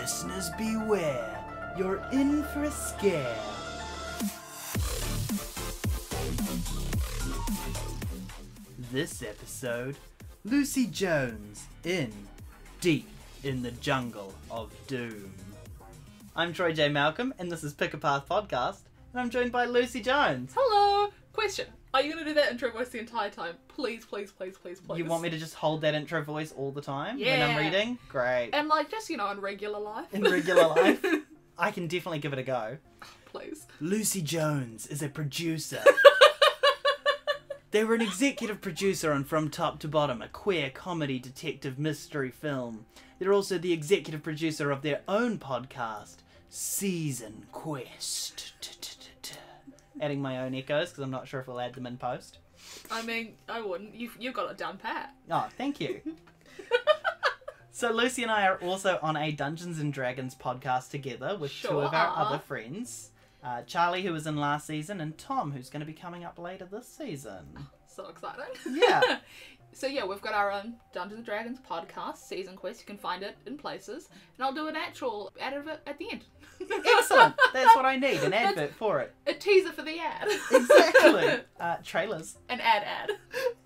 Listeners beware, you're in for a scare. This episode Lucy Jones in Deep in the Jungle of Doom. I'm Troy J. Malcolm, and this is Pick a Path Podcast, and I'm joined by Lucy Jones. Hello. Question: Are you going to do that intro voice the entire time? Please, please, please, please, please. You want me to just hold that intro voice all the time when I'm reading? Great. And like, just you know, in regular life. In regular life? I can definitely give it a go. please. Lucy Jones is a producer. They were an executive producer on From Top to Bottom, a queer comedy detective mystery film. They're also the executive producer of their own podcast, Season Quest. Adding my own echoes because I'm not sure if we'll add them in post. I mean, I wouldn't. You've you've got it down pat. Oh, thank you. so Lucy and I are also on a Dungeons and Dragons podcast together with two of our Sure. other friends. Uh, Charlie, who was in last season, and Tom, who's going to be coming up later this season. So exciting. Yeah. so yeah, we've got our own Dungeons and Dragons podcast, Season Quest. You can find it in places, and I'll do an actual ad of it at the end. Excellent. That's what I need an advert for it. A teaser for the ad. Exactly. Uh, trailers. An ad ad.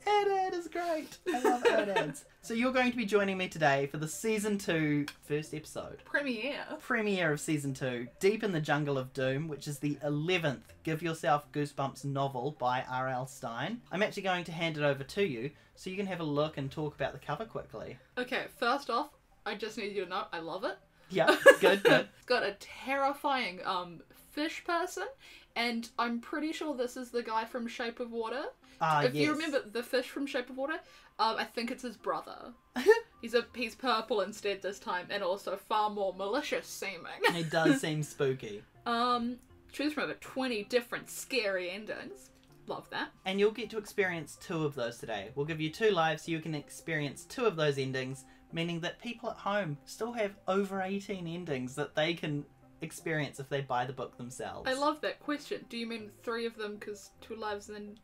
Ad ad is great. I love ad ads. So you're going to be joining me today for the season two first episode. Premiere. premiere of season two, Deep in the Jungle of Doom, which is the 11th Give Yourself Goosebumps novel by R.L. Stine. I'm actually going to hand it over to you so you can have a look and talk about the cover quickly. Okay, first off, I just need you to know I love it. Yeah, good, good. It's got a terrifying um fish person, and I'm pretty sure this is the guy from Shape of Water. Ah, if yes. you remember the fish from Shape of Water, um, I think it's his brother. he's a he's purple instead this time, and also far more malicious seeming. It does seem spooky. um, choose from over twenty different scary endings. Love that. And you'll get to experience two of those today. We'll give you two lives so you can experience two of those endings, meaning that people at home still have over 18 endings that they can experience if they buy the book themselves. I love that question. Do you mean three of them because two lives and then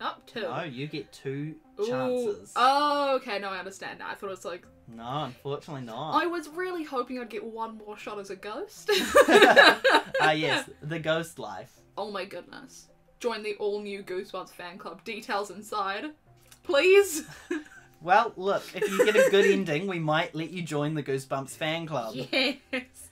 up two? No, you get two Ooh. chances. Oh, okay. No, I understand. I thought it was like No, unfortunately not. I was really hoping I'd get one more shot as a ghost. Ah, yes, the ghost life. Oh my goodness. Join the all new Goosebumps fan club. Details inside. Please? Well, look, if you get a good ending, we might let you join the Goosebumps fan club. yes.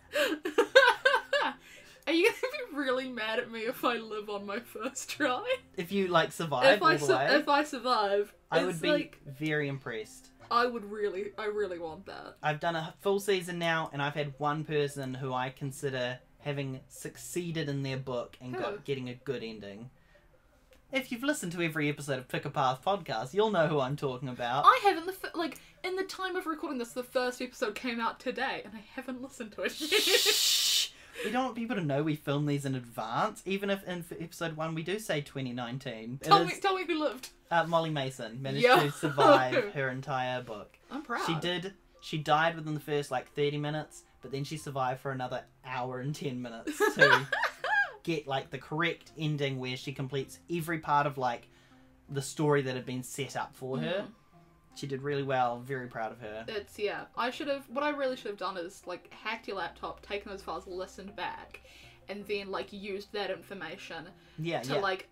Are you gonna be really mad at me if I live on my first try? If you like survive if all I the su- way, if I survive, I it's would be like very impressed. I would really, I really want that. I've done a full season now, and I've had one person who I consider having succeeded in their book and Who? got getting a good ending. If you've listened to every episode of Pick a Path podcast, you'll know who I'm talking about. I haven't the f- like in the time of recording this, the first episode came out today, and I haven't listened to it. Shh. We don't want people to know we film these in advance, even if in episode one we do say 2019. Tell is- me, tell me who lived. uh, Molly Mason managed Yo. to survive her entire book. I'm proud. She did. She died within the first like 30 minutes, but then she survived for another hour and 10 minutes to get like the correct ending where she completes every part of like the story that had been set up for her. She did really well. Very proud of her. It's yeah. I should have. What I really should have done is like hacked your laptop, taken those files, listened back, and then like used that information Yeah, to yeah. like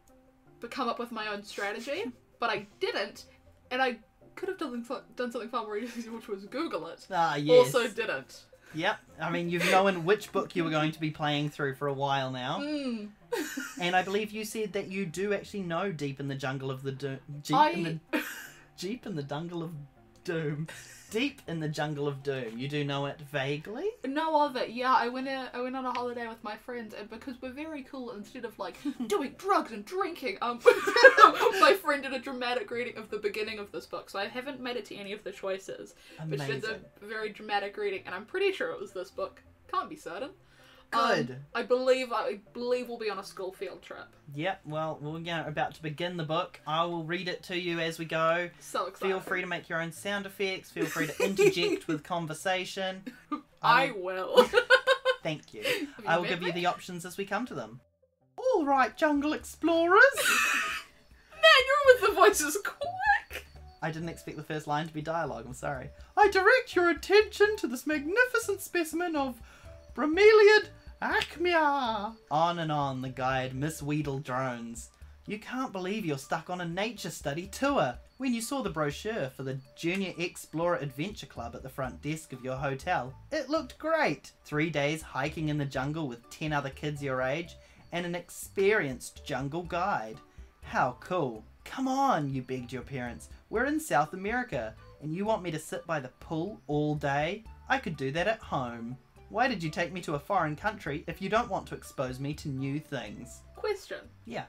come up with my own strategy. but I didn't, and I could have done something, done something far more easy, which was Google it. Ah, yes. Also didn't. Yep. I mean, you've known which book you were going to be playing through for a while now, Mm. and I believe you said that you do actually know Deep in the Jungle of the Doom. Jeep I in the Jeep in the Jungle of Doom. Deep in the Jungle of Doom. You do know it vaguely. know of it. Yeah, I went a, I went on a holiday with my friends, and because we're very cool, instead of like doing drugs and drinking, um, my friend did a dramatic reading of the beginning of this book. So I haven't made it to any of the choices, but she did a very dramatic reading, and I'm pretty sure it was this book. Can't be certain. Um, Good. I believe I believe we'll be on a school field trip. Yep. Well, we're about to begin the book. I will read it to you as we go. So excited. Feel free to make your own sound effects. Feel free to interject with conversation. I Um, will. Thank you. you I will give you the options as we come to them. All right, jungle explorers. Man, you're with the voices quick. I didn't expect the first line to be dialogue. I'm sorry. I direct your attention to this magnificent specimen of Bromeliad acmea. On and on the guide Miss Weedle drones. You can't believe you're stuck on a nature study tour. When you saw the brochure for the Junior Explorer Adventure Club at the front desk of your hotel, it looked great. Three days hiking in the jungle with 10 other kids your age and an experienced jungle guide. How cool. Come on, you begged your parents. We're in South America, and you want me to sit by the pool all day? I could do that at home. Why did you take me to a foreign country if you don't want to expose me to new things? Question. Yeah.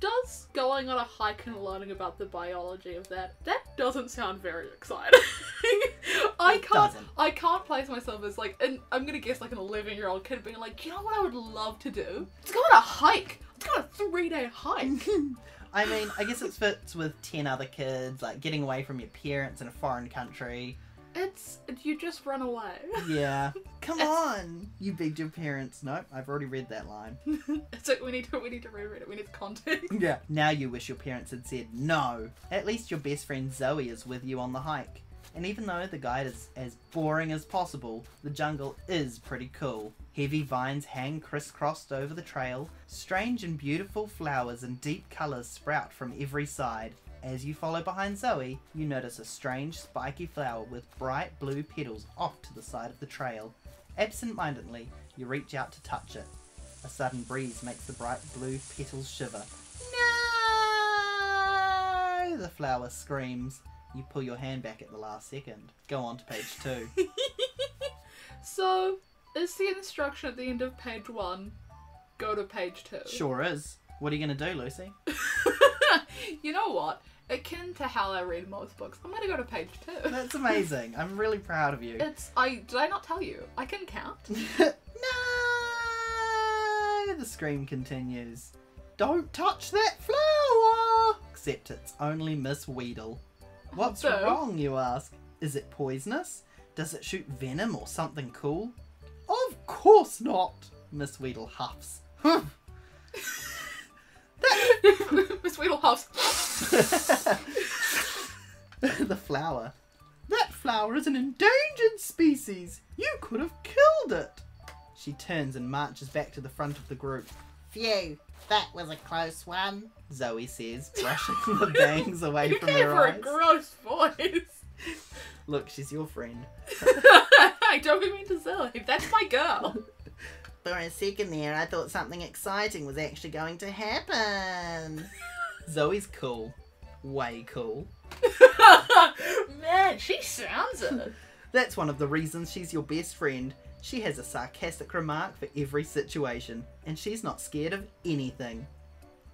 Does going on a hike and learning about the biology of that that doesn't sound very exciting. I can't doesn't. I can't place myself as like an I'm gonna guess like an eleven year old kid being like, you know what I would love to do? Let's go on a hike. Let's go on a three day hike. I mean, I guess it fits with 10 other kids, like getting away from your parents in a foreign country. It's you just run away. Yeah. Come on! You begged your parents. Nope, I've already read that line. it's like we need to we need to reread it. We need context. Yeah. Now you wish your parents had said no. At least your best friend Zoe is with you on the hike. And even though the guide is as boring as possible, the jungle is pretty cool. Heavy vines hang crisscrossed over the trail, strange and beautiful flowers and deep colours sprout from every side. As you follow behind Zoe, you notice a strange spiky flower with bright blue petals off to the side of the trail. Absent mindedly, you reach out to touch it. A sudden breeze makes the bright blue petals shiver. No! The flower screams. You pull your hand back at the last second. Go on to page two. so is the instruction at the end of page one go to page two? Sure is. What are you going to do, Lucy? you know what? Akin to how I read most books, I'm gonna go to page two. That's amazing. I'm really proud of you. It's I did I not tell you? I can count. no! The scream continues. Don't touch that flower! Except it's only Miss Weedle. What's Boo. wrong, you ask? Is it poisonous? Does it shoot venom or something cool? Of course not! Miss Weedle huffs. Miss Weedle huffs. the flower. That flower is an endangered species. You could have killed it. She turns and marches back to the front of the group. Phew, that was a close one. Zoe says, brushing the bangs away you from gave her her a gross voice. Look, she's your friend. I don't mean to silly. That's my girl. For a second there, I thought something exciting was actually going to happen. Zoe's cool. Way cool. Man, she sounds it. That's one of the reasons she's your best friend. She has a sarcastic remark for every situation, and she's not scared of anything.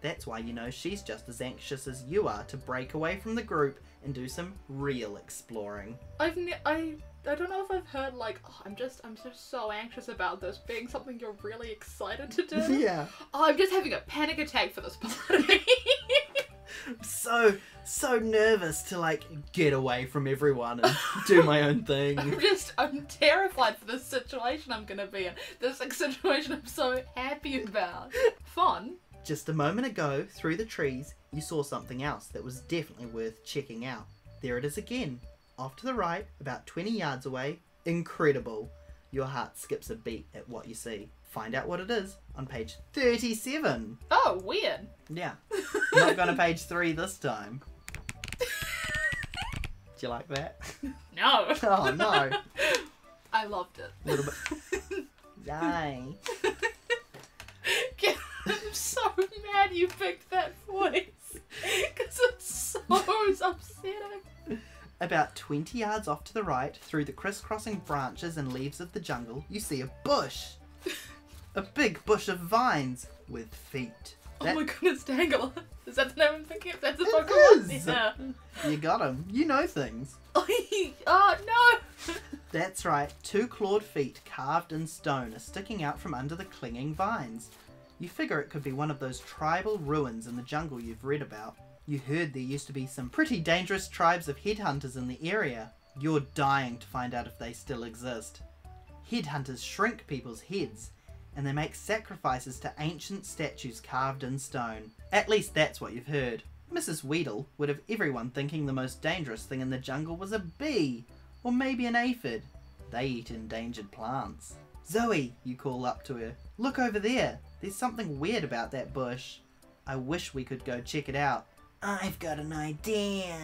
That's why you know she's just as anxious as you are to break away from the group and do some real exploring. I've ne- I I don't know if I've heard like oh, I'm just I'm just so anxious about this being something you're really excited to do. yeah. Oh, I'm just having a panic attack for this party. I'm so, so nervous to like get away from everyone and do my own thing. I'm just I'm terrified for this situation I'm gonna be in. This like, situation I'm so happy about. Fun. Just a moment ago, through the trees, you saw something else that was definitely worth checking out. There it is again, off to the right, about 20 yards away. Incredible. Your heart skips a beat at what you see. Find out what it is on page 37. Oh, weird. Yeah. Not going to page 3 this time. Do you like that? No. Oh no. I loved it. A little bit. Yay. I'm so mad you picked that voice. Because it's so upsetting. About 20 yards off to the right, through the crisscrossing branches and leaves of the jungle, you see a bush. A big bush of vines with feet. Oh my goodness, Tangela. Is that the name I'm thinking of? That's the Pokemon? is. Yeah. You got him. You know things. oh no! That's right, two clawed feet carved in stone are sticking out from under the clinging vines. You figure it could be one of those tribal ruins in the jungle you've read about. You heard there used to be some pretty dangerous tribes of headhunters in the area. You're dying to find out if they still exist. Headhunters shrink people's heads, and they make sacrifices to ancient statues carved in stone. At least that's what you've heard. Mrs. Weedle would have everyone thinking the most dangerous thing in the jungle was a bee, or maybe an aphid. They eat endangered plants. Zoe, you call up to her. Look over there. There's something weird about that bush. I wish we could go check it out. I've got an idea.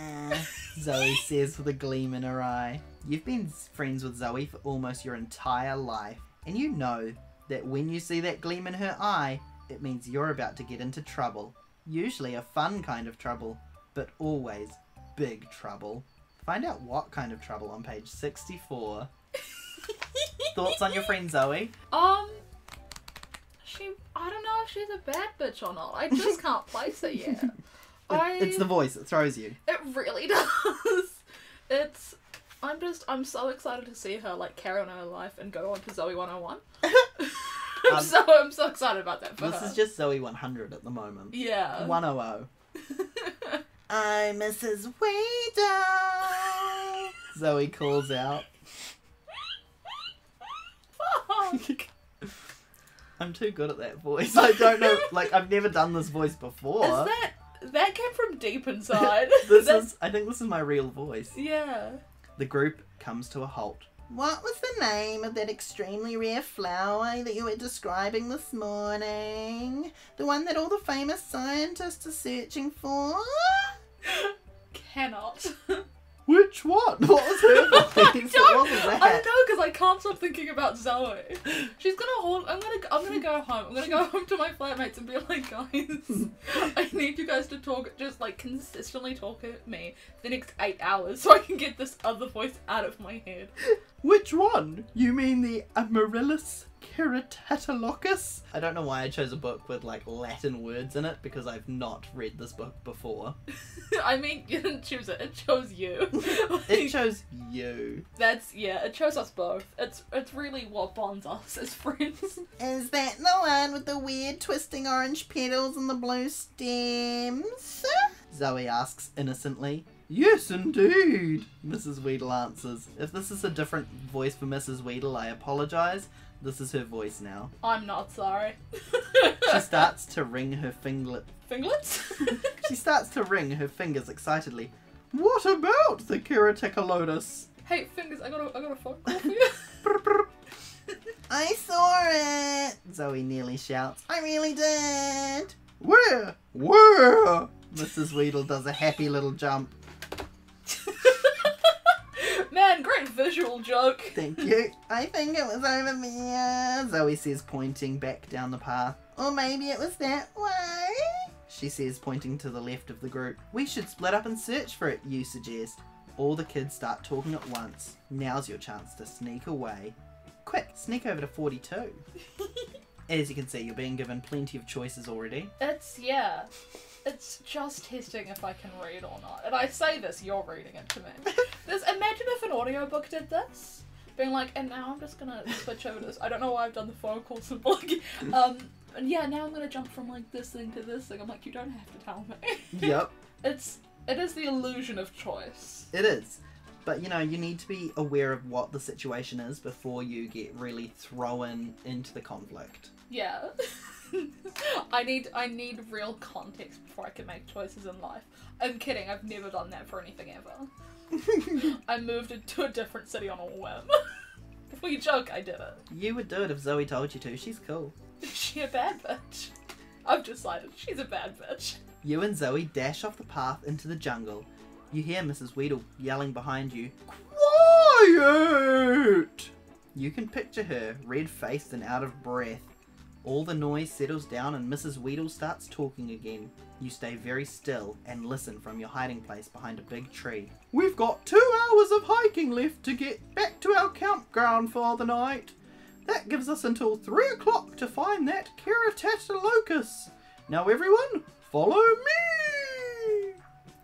Zoe says with a gleam in her eye. You've been friends with Zoe for almost your entire life, and you know that when you see that gleam in her eye, it means you're about to get into trouble. Usually a fun kind of trouble, but always big trouble. Find out what kind of trouble on page 64. Thoughts on your friend Zoe? Um, she. I don't know if she's a bad bitch or not. I just can't place it yet. I. It's the voice that throws you. It really does. It's. I'm just. I'm so excited to see her like carry on her life and go on to Zoe 101. I'm Um, so I'm so excited about that This her. is just Zoe 100 at the moment. yeah. 100. I'm Mrs. Weedle. Zoe calls out. I'm too good at that voice. I don't know. Like I've never done this voice before. Is that that came from deep inside? this That's- is. I think this is my real voice. yeah. The group comes to a halt. What was the name of that extremely rare flower that you were describing this morning? The one that all the famous scientists are searching for? Cannot. Which one? What was her voice? I don't, wasn't I know because I can't stop thinking about Zoe. She's gonna hold. I'm gonna. I'm gonna go home. I'm gonna go home to my flatmates and be like, guys, I need you guys to talk. Just like consistently talk at me for the next eight hours so I can get this other voice out of my head. Which one? You mean the Amaryllis Keratatolocus? I don't know why I chose a book with like Latin words in it because I've not read this book before. I mean, you didn't choose it. It chose you. It chose you. That's yeah. It chose us both. It's it's really what bonds us as friends. Is that the one with the weird twisting orange petals and the blue stems? Zoe asks innocently. Yes, indeed, Mrs. Weedle answers. If this is a different voice for Mrs. Weedle, I apologise. This is her voice now. I'm not sorry. She starts to ring her finglet. Finglets. She starts to ring her fingers excitedly. What about the Keratekalotus? hey, fingers. I got a I got a phone call for you. I saw it. Zoe nearly shouts. I really did. Where? Where? Mrs. Weedle does a happy little jump. Man, great visual joke. Thank you. I think it was over there. Zoe says, pointing back down the path. Or maybe it was that way. She says, pointing to the left of the group. We should split up and search for it, you suggest. All the kids start talking at once. Now's your chance to sneak away. Quick, sneak over to 42. As you can see, you're being given plenty of choices already. It's yeah. It's just testing if I can read or not. And I say this, you're reading it to me. This imagine if an audiobook did this. Being like, and now I'm just gonna switch over to this. I don't know why I've done the phone calls call symbol. um and yeah, now I'm gonna jump from like this thing to this thing. I'm like, you don't have to tell me. Yep, It's it is the illusion of choice. it is. But you know, you need to be aware of what the situation is before you get really thrown into the conflict. Yeah. I need I need real context before I can make choices in life. I'm kidding, I've never done that for anything ever. I moved into a different city on a whim. we joke, I did it. You would do it if Zoe told you to. She's cool. Is she a bad bitch? I've decided she's a bad bitch. You and Zoe dash off the path into the jungle. You hear Mrs. Weedle yelling behind you, Quiet! You can picture her, red faced and out of breath. All the noise settles down and Mrs. Weedle starts talking again. You stay very still and listen from your hiding place behind a big tree. We've got two hours of hiking left to get back to our campground for the night. That gives us until three o'clock to find that Keratatolocus. Now, everyone, follow me!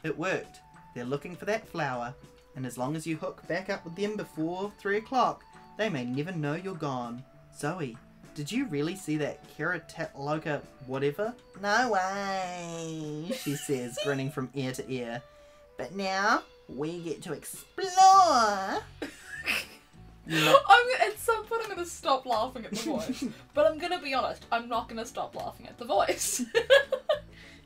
It worked. They're looking for that flower, and as long as you hook back up with them before three o'clock, they may never know you're gone. Zoe, did you really see that Keratatoloca whatever? No way. She says, grinning from ear to ear. But now we get to explore. No- I'm at some point I'm gonna stop laughing at the voice. but I'm gonna be honest, I'm not gonna stop laughing at the voice.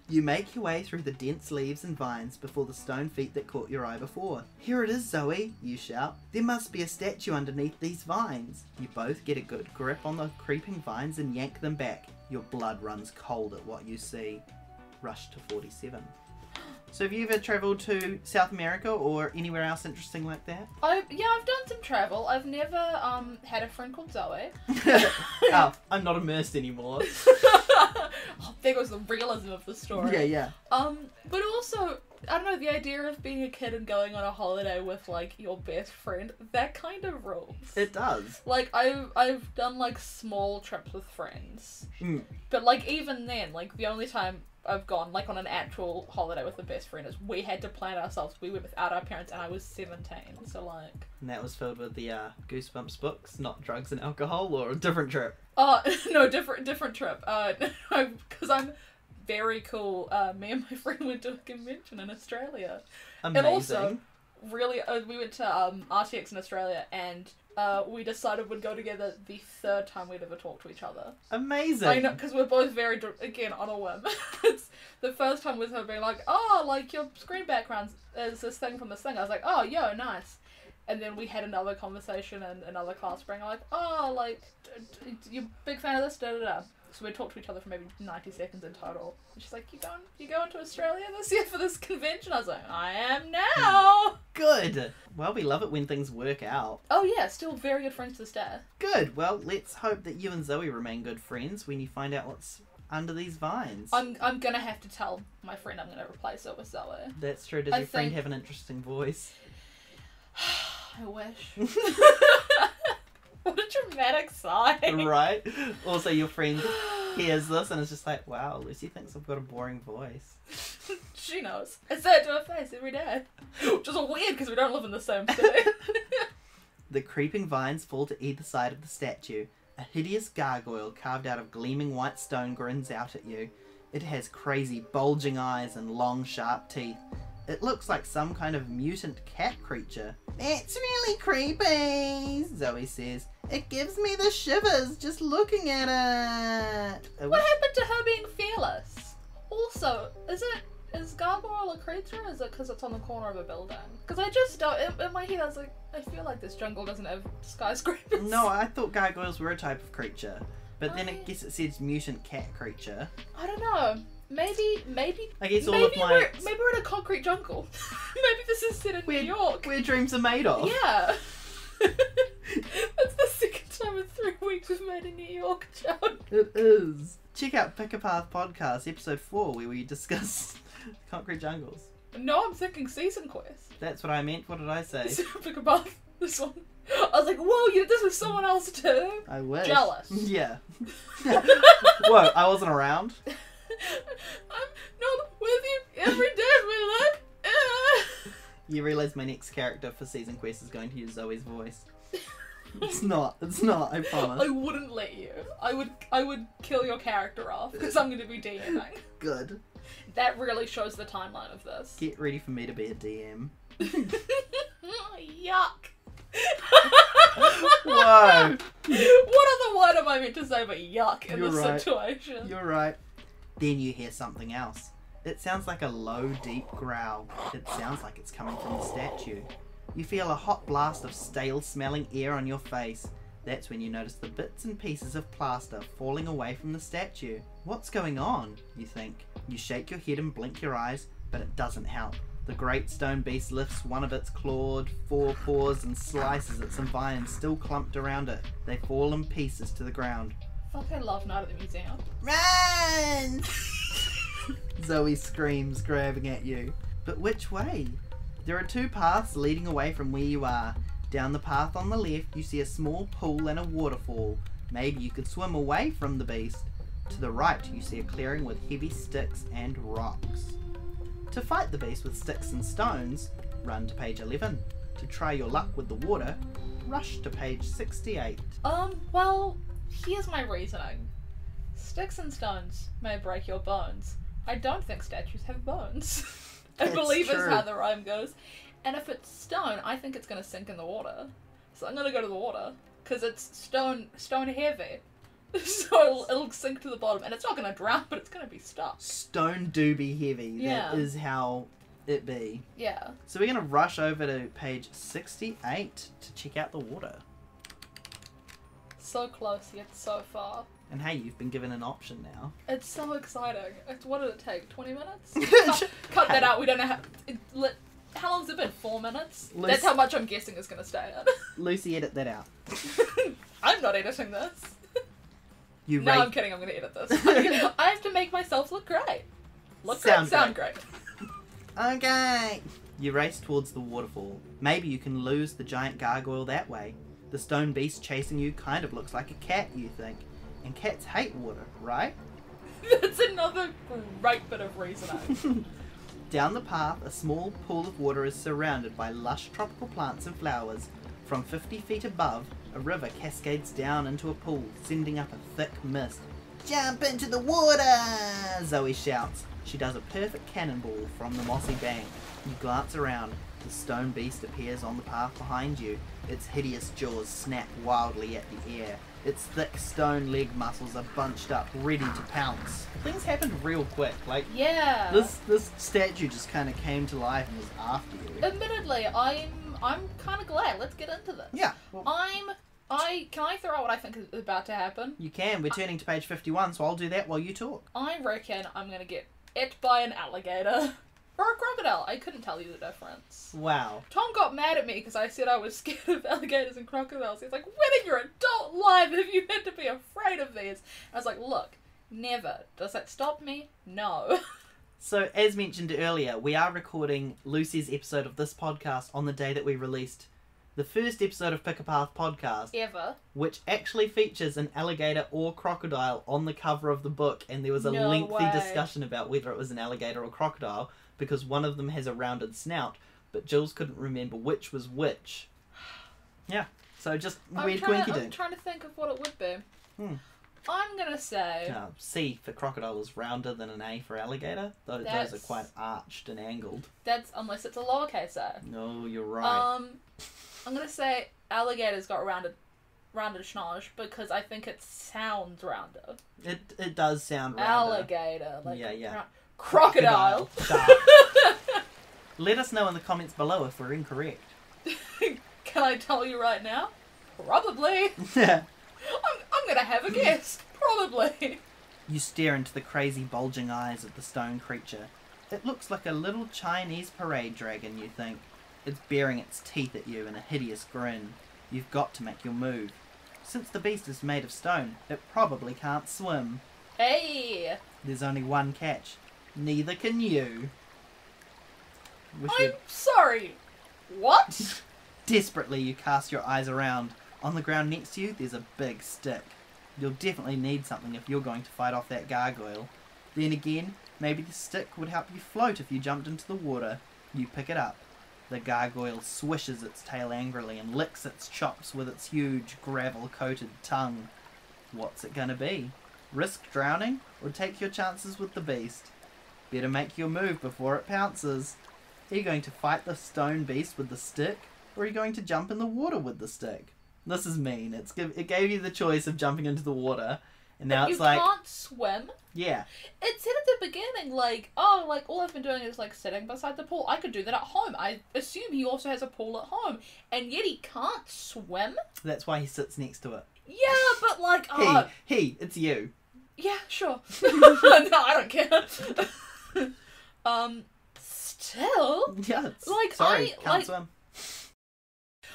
You make your way through the dense leaves and vines before the stone feet that caught your eye before. Here it is, Zoe, you shout. There must be a statue underneath these vines. You both get a good grip on the creeping vines and yank them back. Your blood runs cold at what you see. Rush to 47. So have you ever travelled to South America or anywhere else interesting like that? I yeah, I've done some travel. I've never um had a friend called Zoe. oh, I'm not immersed anymore. oh, there goes the realism of the story. Yeah, yeah. Um, but also, I don't know, the idea of being a kid and going on a holiday with like your best friend, that kind of rules. It does. like I've I've done like small trips with friends. Mm. But like even then, like the only time I've gone like on an actual holiday with a best friend is we had to plan ourselves. We went without our parents and I was seventeen. So like And that was filled with the uh, Goosebumps books, not drugs and alcohol, or a different trip. Uh no, different different trip. Uh because I'm very cool. Uh me and my friend went to a convention in Australia. Amazing. And also, really, uh, we went to um, RTX in Australia, and uh, we decided we'd go together the third time we'd ever talked to each other. Amazing. I know, because we're both very again on a whim. it's the first time with her being like, "Oh, like your screen background is this thing from this thing." I was like, "Oh, yo, nice." And then we had another conversation and another class, being like, "Oh, like d- d- you big fan of this?" Da da da. So we talked to each other for maybe ninety seconds in total. And she's like, "You going? You going to Australia this year for this convention?" I was like, "I am now." Good. Well, we love it when things work out. Oh yeah, still very good friends to this day. Good. Well, let's hope that you and Zoe remain good friends when you find out what's under these vines. I'm I'm gonna have to tell my friend I'm gonna replace her with Zoe. That's true. Does I your friend have an interesting voice? I wish. what a dramatic sigh. right. Also, your friend hears this and is just like, "Wow, Lucy thinks I've got a boring voice." she knows. I say it to her face every day. Which is weird because we don't live in the same city. The creeping vines fall to either side of the statue. A hideous gargoyle carved out of gleaming white stone grins out at you. It has crazy, bulging eyes and long, sharp teeth. It looks like some kind of mutant cat creature. It's really creepy, Zoe says. It gives me the shivers just looking at it. I what happened to her being fearless? Also, is it is Gargoyle a creature or is it because it's on the corner of a building? Because I just don't. In, in my head, I was like, I feel like this jungle doesn't have skyscrapers. No, I thought gargoyles were a type of creature. But then I I- guess it says mutant cat creature. I don't know. Maybe, maybe, I guess all maybe of my we're maybe we're in a concrete jungle. maybe this is set in Where- New York. where dreams are made of. Yeah. That's the second time in three weeks we've made a New York joke. It is. Check out Pick a Path podcast, episode four, where we discuss concrete jungles. No, I'm thinking season quest. That's what I meant. What did I say? Pick a bath. This one. I was like, whoa, you did this with someone else too. I wish. Jealous. Yeah. Whoa, I wasn't around. I'm not with you every day of my life. You realise my next character for season quest is going to use Zoe's voice. It's not. It's not. I promise. I wouldn't let you. I would. I would kill your character off because I'm going to be DMing. Good. That really shows the timeline of this. Get ready for me to be a DM. Yuck. Whoa. what other word am I meant to say but yuck in You're this right. situation? You're right. Then you hear something else. It sounds like a low, deep growl. It sounds like it's coming from the statue. You feel a hot blast of stale smelling air on your face. That's when you notice the bits and pieces of plaster falling away from the statue. What's going on? You think. You shake your head and blink your eyes, but it doesn't help. The great stone beast lifts one of its clawed forepaws and slices at some vines still clumped around it. They fall in pieces to the ground. Fucking love Night at the Museum. Run! Zoe screams, grabbing at you. But which way? There are two paths leading away from where you are. Down the path on the left, you see a small pool and a waterfall. Maybe you could swim away from the beast. To the right, you see a clearing with heavy sticks and rocks. To fight the beast with sticks and stones, run to page 11. To try your luck with the water, rush to page 68. Um, well, here's my reasoning. Sticks and stones may break your bones. I don't think statues have bones. I believe is how the rhyme goes. And if it's stone, I think it's gonna sink in the water. So I'm gonna go to the water. Because it's stone stone heavy. so it'll, it'll sink to the bottom, and it's not gonna drown, but it's gonna be stuck. Stone do be heavy. Yeah. That is how it be. Yeah. So we're gonna rush over to page sixty-eight to check out the water. So close yet so far. And hey, you've been given an option now. It's so exciting. It's what did it take? Twenty minutes? Cut- cut, that out. We don't know how. It, li- how long's it been? Four minutes. Lucy- That's how much I'm guessing is gonna stay Lucy, edit that out. I'm not editing this. You No, rate I'm kidding. I'm gonna edit this. I have to make myself look great. Look Sound great. Sound great. Okay. You race towards the waterfall. Maybe you can lose the giant gargoyle that way. The stone beast chasing you kind of looks like a cat, you think. And cats hate water, right? That's another great bit of reasoning. Down the path, a small pool of water is surrounded by lush tropical plants and flowers. From 50 feet above, a river cascades down into a pool, sending up a thick mist. Jump into the water! Zoe shouts. She does a perfect cannonball from the mossy bank. You glance around. The stone beast appears on the path behind you. Its hideous jaws snap wildly at the air. Its thick stone leg muscles are bunched up, ready to pounce. Things happened real quick. Like yeah. this this statue just kind of came to life and was after you. Admittedly, I'm I'm kind of glad. Let's get into this. Yeah, well, I'm. I can I throw out what I think is about to happen. you can. We're turning to page 51, so I'll do that while you talk. I reckon I'm gonna get it by an alligator or a crocodile. I couldn't tell you the difference. Wow. Tom got mad at me because I said I was scared of alligators and crocodiles. He's like, "When in your adult life have you had to be afraid of these?" I was like, "Look, never. Does that stop me? No." So, as mentioned earlier, we are recording Lucy's episode of this podcast on the day that we released the first episode of Pick a Path podcast, Ever. which actually features an alligator or crocodile on the cover of the book, and there was a No lengthy way. discussion about whether it was an alligator or crocodile because one of them has a rounded snout, but Jules couldn't remember which was which. Yeah, so just I'm weird trying, quinky I'm dink. trying to think of what it would be. Hmm. I'm gonna say Uh, C for crocodile is rounder than an A for alligator. Those, those are That's- quite arched and angled. that's unless it's a lowercase a. No, you're right. Um, I'm gonna say alligator's got rounded, rounded schnoz because I think it sounds rounder. it it does sound rounder. Alligator, like Yeah, yeah. rou- crocodile. Let us know in the comments below if we're incorrect. Can I tell you right now? Probably. you I'm, I'm gonna have a guess. Probably. You stare into the crazy bulging eyes of the stone creature. It looks like a little Chinese parade dragon, you think. It's baring its teeth at you in a hideous grin. You've got to make your move. Since the beast is made of stone, it probably can't swim. Hey, There's only one catch. Neither can you. Wish I'm we'd- sorry. What? Desperately, you cast your eyes around. On the ground next to you, there's a big stick. You'll definitely need something if you're going to fight off that gargoyle. Then again, maybe the stick would help you float if you jumped into the water. You pick it up. The gargoyle swishes its tail angrily and licks its chops with its huge, gravel coated tongue. What's it gonna be? Risk drowning or take your chances with the beast? Better make your move before it pounces. Are you going to fight the stone beast with the stick, or are you going to jump in the water with the stick? This is mean. It's give, it gave you the choice of jumping into the water, and now you it's like, You can't swim. yeah, It said at the beginning, like, oh, like all I've been doing is like sitting beside the pool. I could do that at home. I assume he also has a pool at home, and yet he can't swim. that's why he sits next to it. Yeah, but like, oh, He, uh, he, it's you. yeah, sure. no, I don't care. um, still, Yeah, Like, sorry, I- can't like- swim.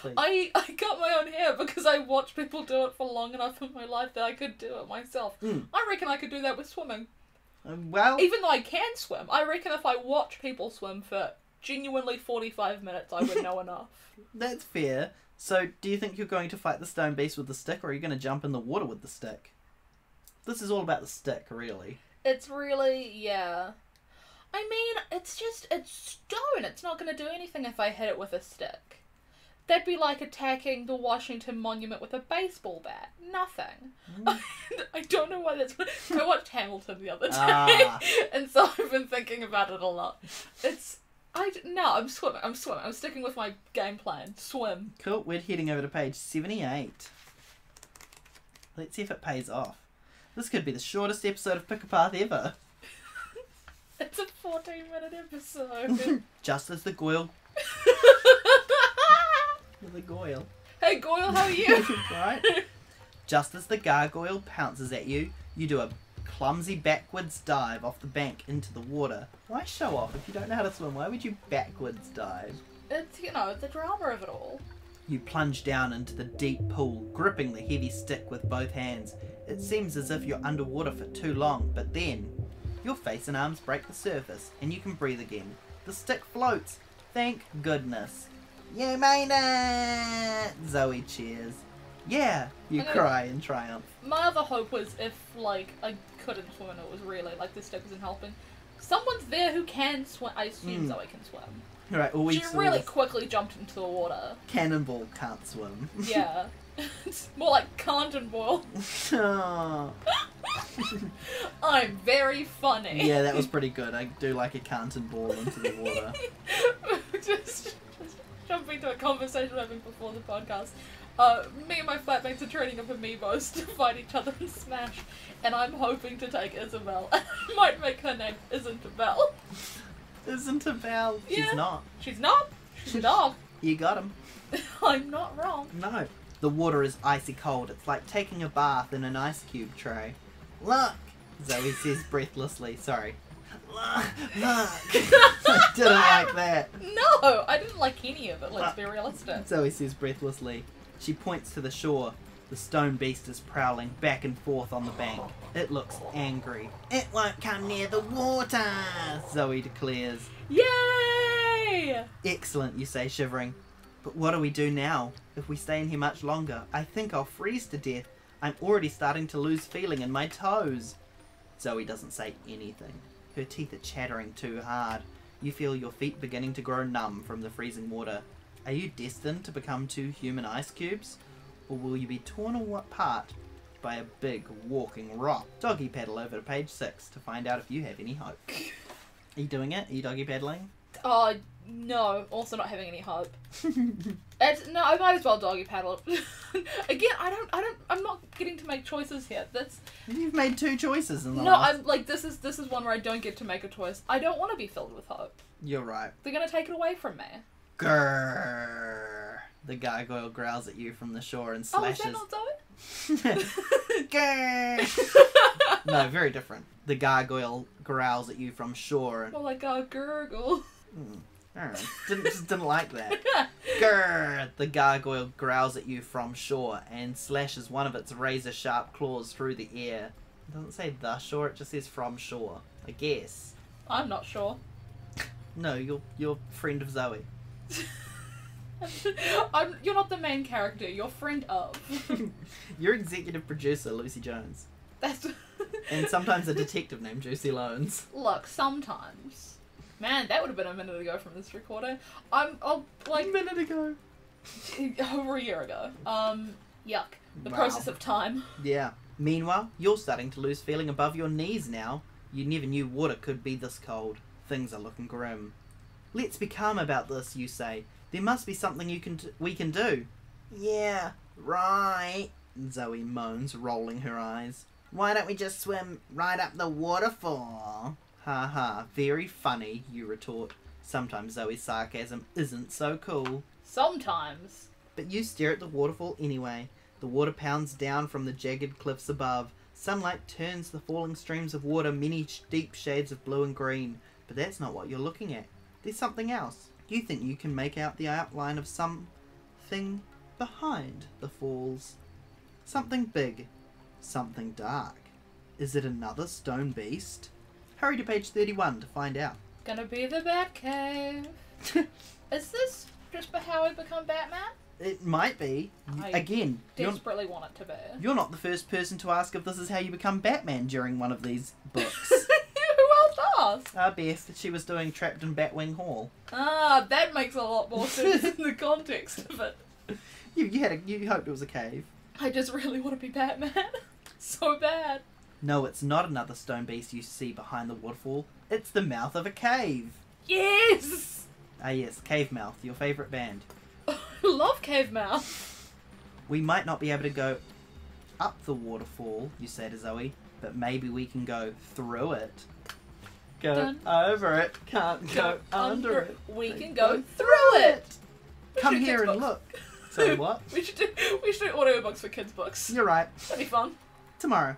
Please. I I cut my own hair because I watched people do it for long enough in my life that I could do it myself. Mm. I reckon I could do that with swimming. Uh, well, Even though I can swim, I reckon if I watch people swim for genuinely 45 minutes, I would know enough. that's fair. So, do you think you're going to fight the stone beast with the stick, or are you going to jump in the water with the stick? This is all about the stick, really. It's really, yeah. I mean, it's just, it's stone. It's not going to do anything if I hit it with a stick. That'd be like attacking the Washington Monument with a baseball bat. Nothing. I don't know why that's. I watched Hamilton the other day, Ah. and so I've been thinking about it a lot. It's. I no, I'm swimming. I'm swimming. I'm sticking with my game plan. Swim. Cool, we're heading over to page 78. Let's see if it pays off. This could be the shortest episode of Pick a Path ever. It's a 14 minute episode. Just as the Goyle. the Goyle. hey Goyle, how are you? right? Just as the gargoyle pounces at you, you do a clumsy backwards dive off the bank into the water. Why show off if you don't know how to swim? Why would you backwards dive? It's, you know, the drama of it all. You plunge down into the deep pool, gripping the heavy stick with both hands. It seems as if you're underwater for too long, but then your face and arms break the surface and you can breathe again. The stick floats. Thank goodness. You made it! Zoe cheers. Yeah, you cry in triumph. My other hope was if, like, I couldn't swim and it was really, like, the stick wasn't helping. Someone's there who can swim. I assume Mm. Zoe can swim. Right, well, we She really quickly jumped into the water. Cannonball can't swim. Yeah. it's more like can't boil. Oh. I'm very funny. yeah, that was pretty good. I do like a canton ball into the water. just, just jumping to a conversation having before the podcast. Uh, me and my flatmates are training up amiibos to fight each other in Smash, and I'm hoping to take Isabelle. I might make her name Isabelle. Isn't a Val? Yeah. She's not. She's not. She's dog. You got him. I'm not wrong. No. The water is icy cold. It's like taking a bath in an ice cube tray. Look, Zoe says breathlessly. Sorry. Look, look. I didn't like that. No, I didn't like any of it. Let's be realistic. Zoe says breathlessly. She points to the shore. The stone beast is prowling back and forth on the bank. It looks angry. It won't come near the water, Zoe declares. Yay! Excellent, you say, shivering. But what do we do now? If we stay in here much longer, I think I'll freeze to death. I'm already starting to lose feeling in my toes. Zoe doesn't say anything. Her teeth are chattering too hard. You feel your feet beginning to grow numb from the freezing water. Are you destined to become two human ice cubes? Or will you be torn apart by a big walking rock? Doggy paddle over to page six to find out if you have any hope. Are you doing it? Are you doggy paddling? Oh no, also not having any hope. It's, no, I might as well doggy paddle. Again, I don't, I don't, I'm not getting to make choices here. That's You've made two choices in the no, last. I'm like this is this is one where I don't get to make a choice. I don't want to be filled with hope. You're right. They're gonna take it away from me. Grrr. The gargoyle growls at you from the shore and slashes. Oh, is that not Zoe? No, very different. The gargoyle growls at you from shore. And, More like a gurgle. Don't know, didn't just didn't like that. The gargoyle growls at you from shore and slashes one of its razor sharp claws through the air. It doesn't say the shore; it just says from shore. I guess. I'm not sure. No, you're you're friend of Zoe. I'm, you're not the main character. You're friend of. You're executive producer Lucy Jones, That's. and sometimes a detective named Juicy Loans. Look, sometimes. Man, that would have been a minute ago from this recording. I'm, oh, like, a minute ago. over a year ago. Um, yuck. The Wow. process of time. Yeah. Meanwhile, you're starting to lose feeling above your knees now. You never knew water could be this cold. Things are looking grim. Let's be calm about this, you say. There must be something you can we can do. Yeah, right. Zoe moans, rolling her eyes. Why don't we just swim right up the waterfall? Ha ha, very funny, you retort. Sometimes Zoe's sarcasm isn't so cool. Sometimes. But you stare at the waterfall anyway. The water pounds down from the jagged cliffs above. Sunlight turns the falling streams of water many deep shades of blue and green. But that's not what you're looking at. There's something else. You think you can make out the outline of something behind the falls. Something big. Something dark. Is it another stone beast? Hurry to page 31 to find out. Gonna be the Batcave. Is this just for how we become Batman? It might be. I Again, Desperately want it to be. You're not the first person to ask if this is how you become Batman during one of these books. Who else asked? Ah, Beth, she was doing Trapped in Batwing Hall. Ah, that makes a lot more sense in the context of it. You, you had a, you hoped it was a cave. I just really want to be Batman. so bad. No, it's not another stone beast you see behind the waterfall. It's the mouth of a cave. Yes! Ah, yes, Cave Mouth, your favourite band. I love Cave Mouth. We might not be able to go up the waterfall, you say to Zoe, but maybe we can go through it. Go Dun. over it, can't go, under it. We can go go through it. We Come here and books. look. So what? We should do we should do audiobooks for kids' books. You're right. That'd be fun. Tomorrow.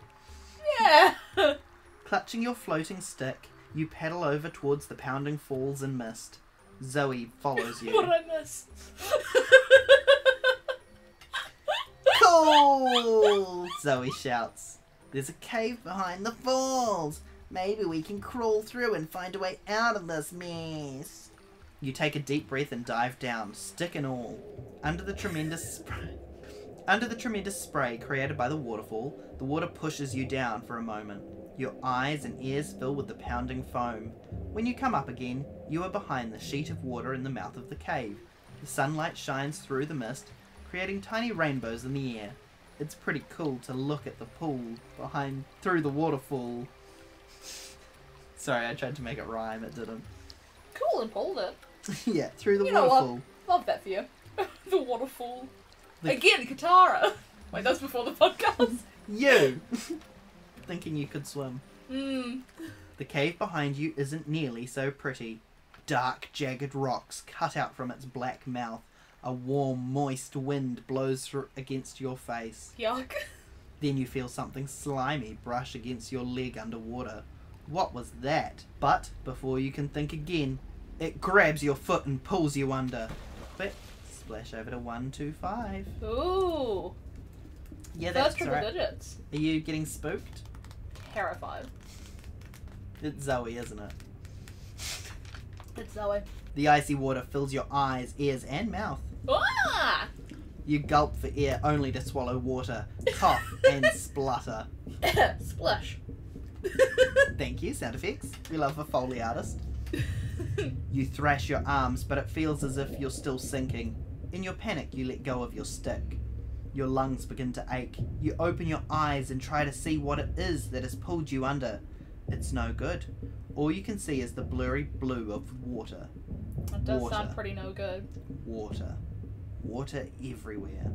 Yeah. Clutching your floating stick, you paddle over towards the pounding falls and mist. Zoe follows what you. did I miss? cool! Zoe shouts. There's a cave behind the falls. Maybe we can crawl through and find a way out of this mess. You take a deep breath and dive down, stick and all. Under the tremendous spray. Under the tremendous spray created by the waterfall, the water pushes you down for a moment. Your eyes and ears fill with the pounding foam. When you come up again, you are behind the sheet of water in the mouth of the cave. The sunlight shines through the mist, creating tiny rainbows in the air. It's pretty cool to look at the pool behind through the waterfall. Sorry, I tried to make it rhyme, it didn't. cool and pulled it. yeah, through the You know what? waterfall. Love that for you. the waterfall. The- Again, Katara. Wait, that's before the podcast. You! Thinking you could swim. Hmm. The cave behind you isn't nearly so pretty. Dark, jagged rocks cut out from its black mouth. A warm, moist wind blows through against your face. Yuck. Then you feel something slimy brush against your leg underwater. What was that? But before you can think again, it grabs your foot and pulls you under. Quick, splash over to one, two, five. Ooh. Yeah, First that's triple right. digits. Are you getting spooked? Terrified. It's Zoe, isn't it? It's Zoe. The icy water fills your eyes, ears, and mouth. Ah! You gulp for air only to swallow water, cough, and splutter. Splash. Thank you, sound effects. We love a Foley artist. You thrash your arms, but it feels as if you're still sinking. In your panic, you let go of your stick. Your lungs begin to ache. You open your eyes and try to see what it is that has pulled you under. It's no good. All you can see is the blurry blue of water. That does Water. sound pretty no good. Water. Water everywhere.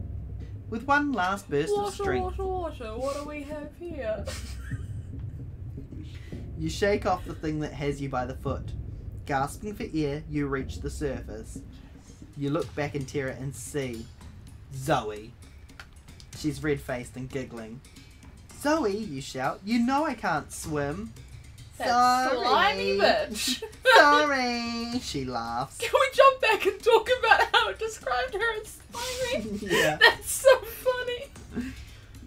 With one last burst of Water, strength, water, water. What do we have here? you shake off the thing that has you by the foot. Gasping for air, you reach the surface. You look back in terror and see Zoe. She's red faced and giggling. Zoe, you shout, you know I can't swim. That slimy bitch. Sorry, she laughs. Can we jump back and talk about how it described her as slimy? yeah. That's so funny.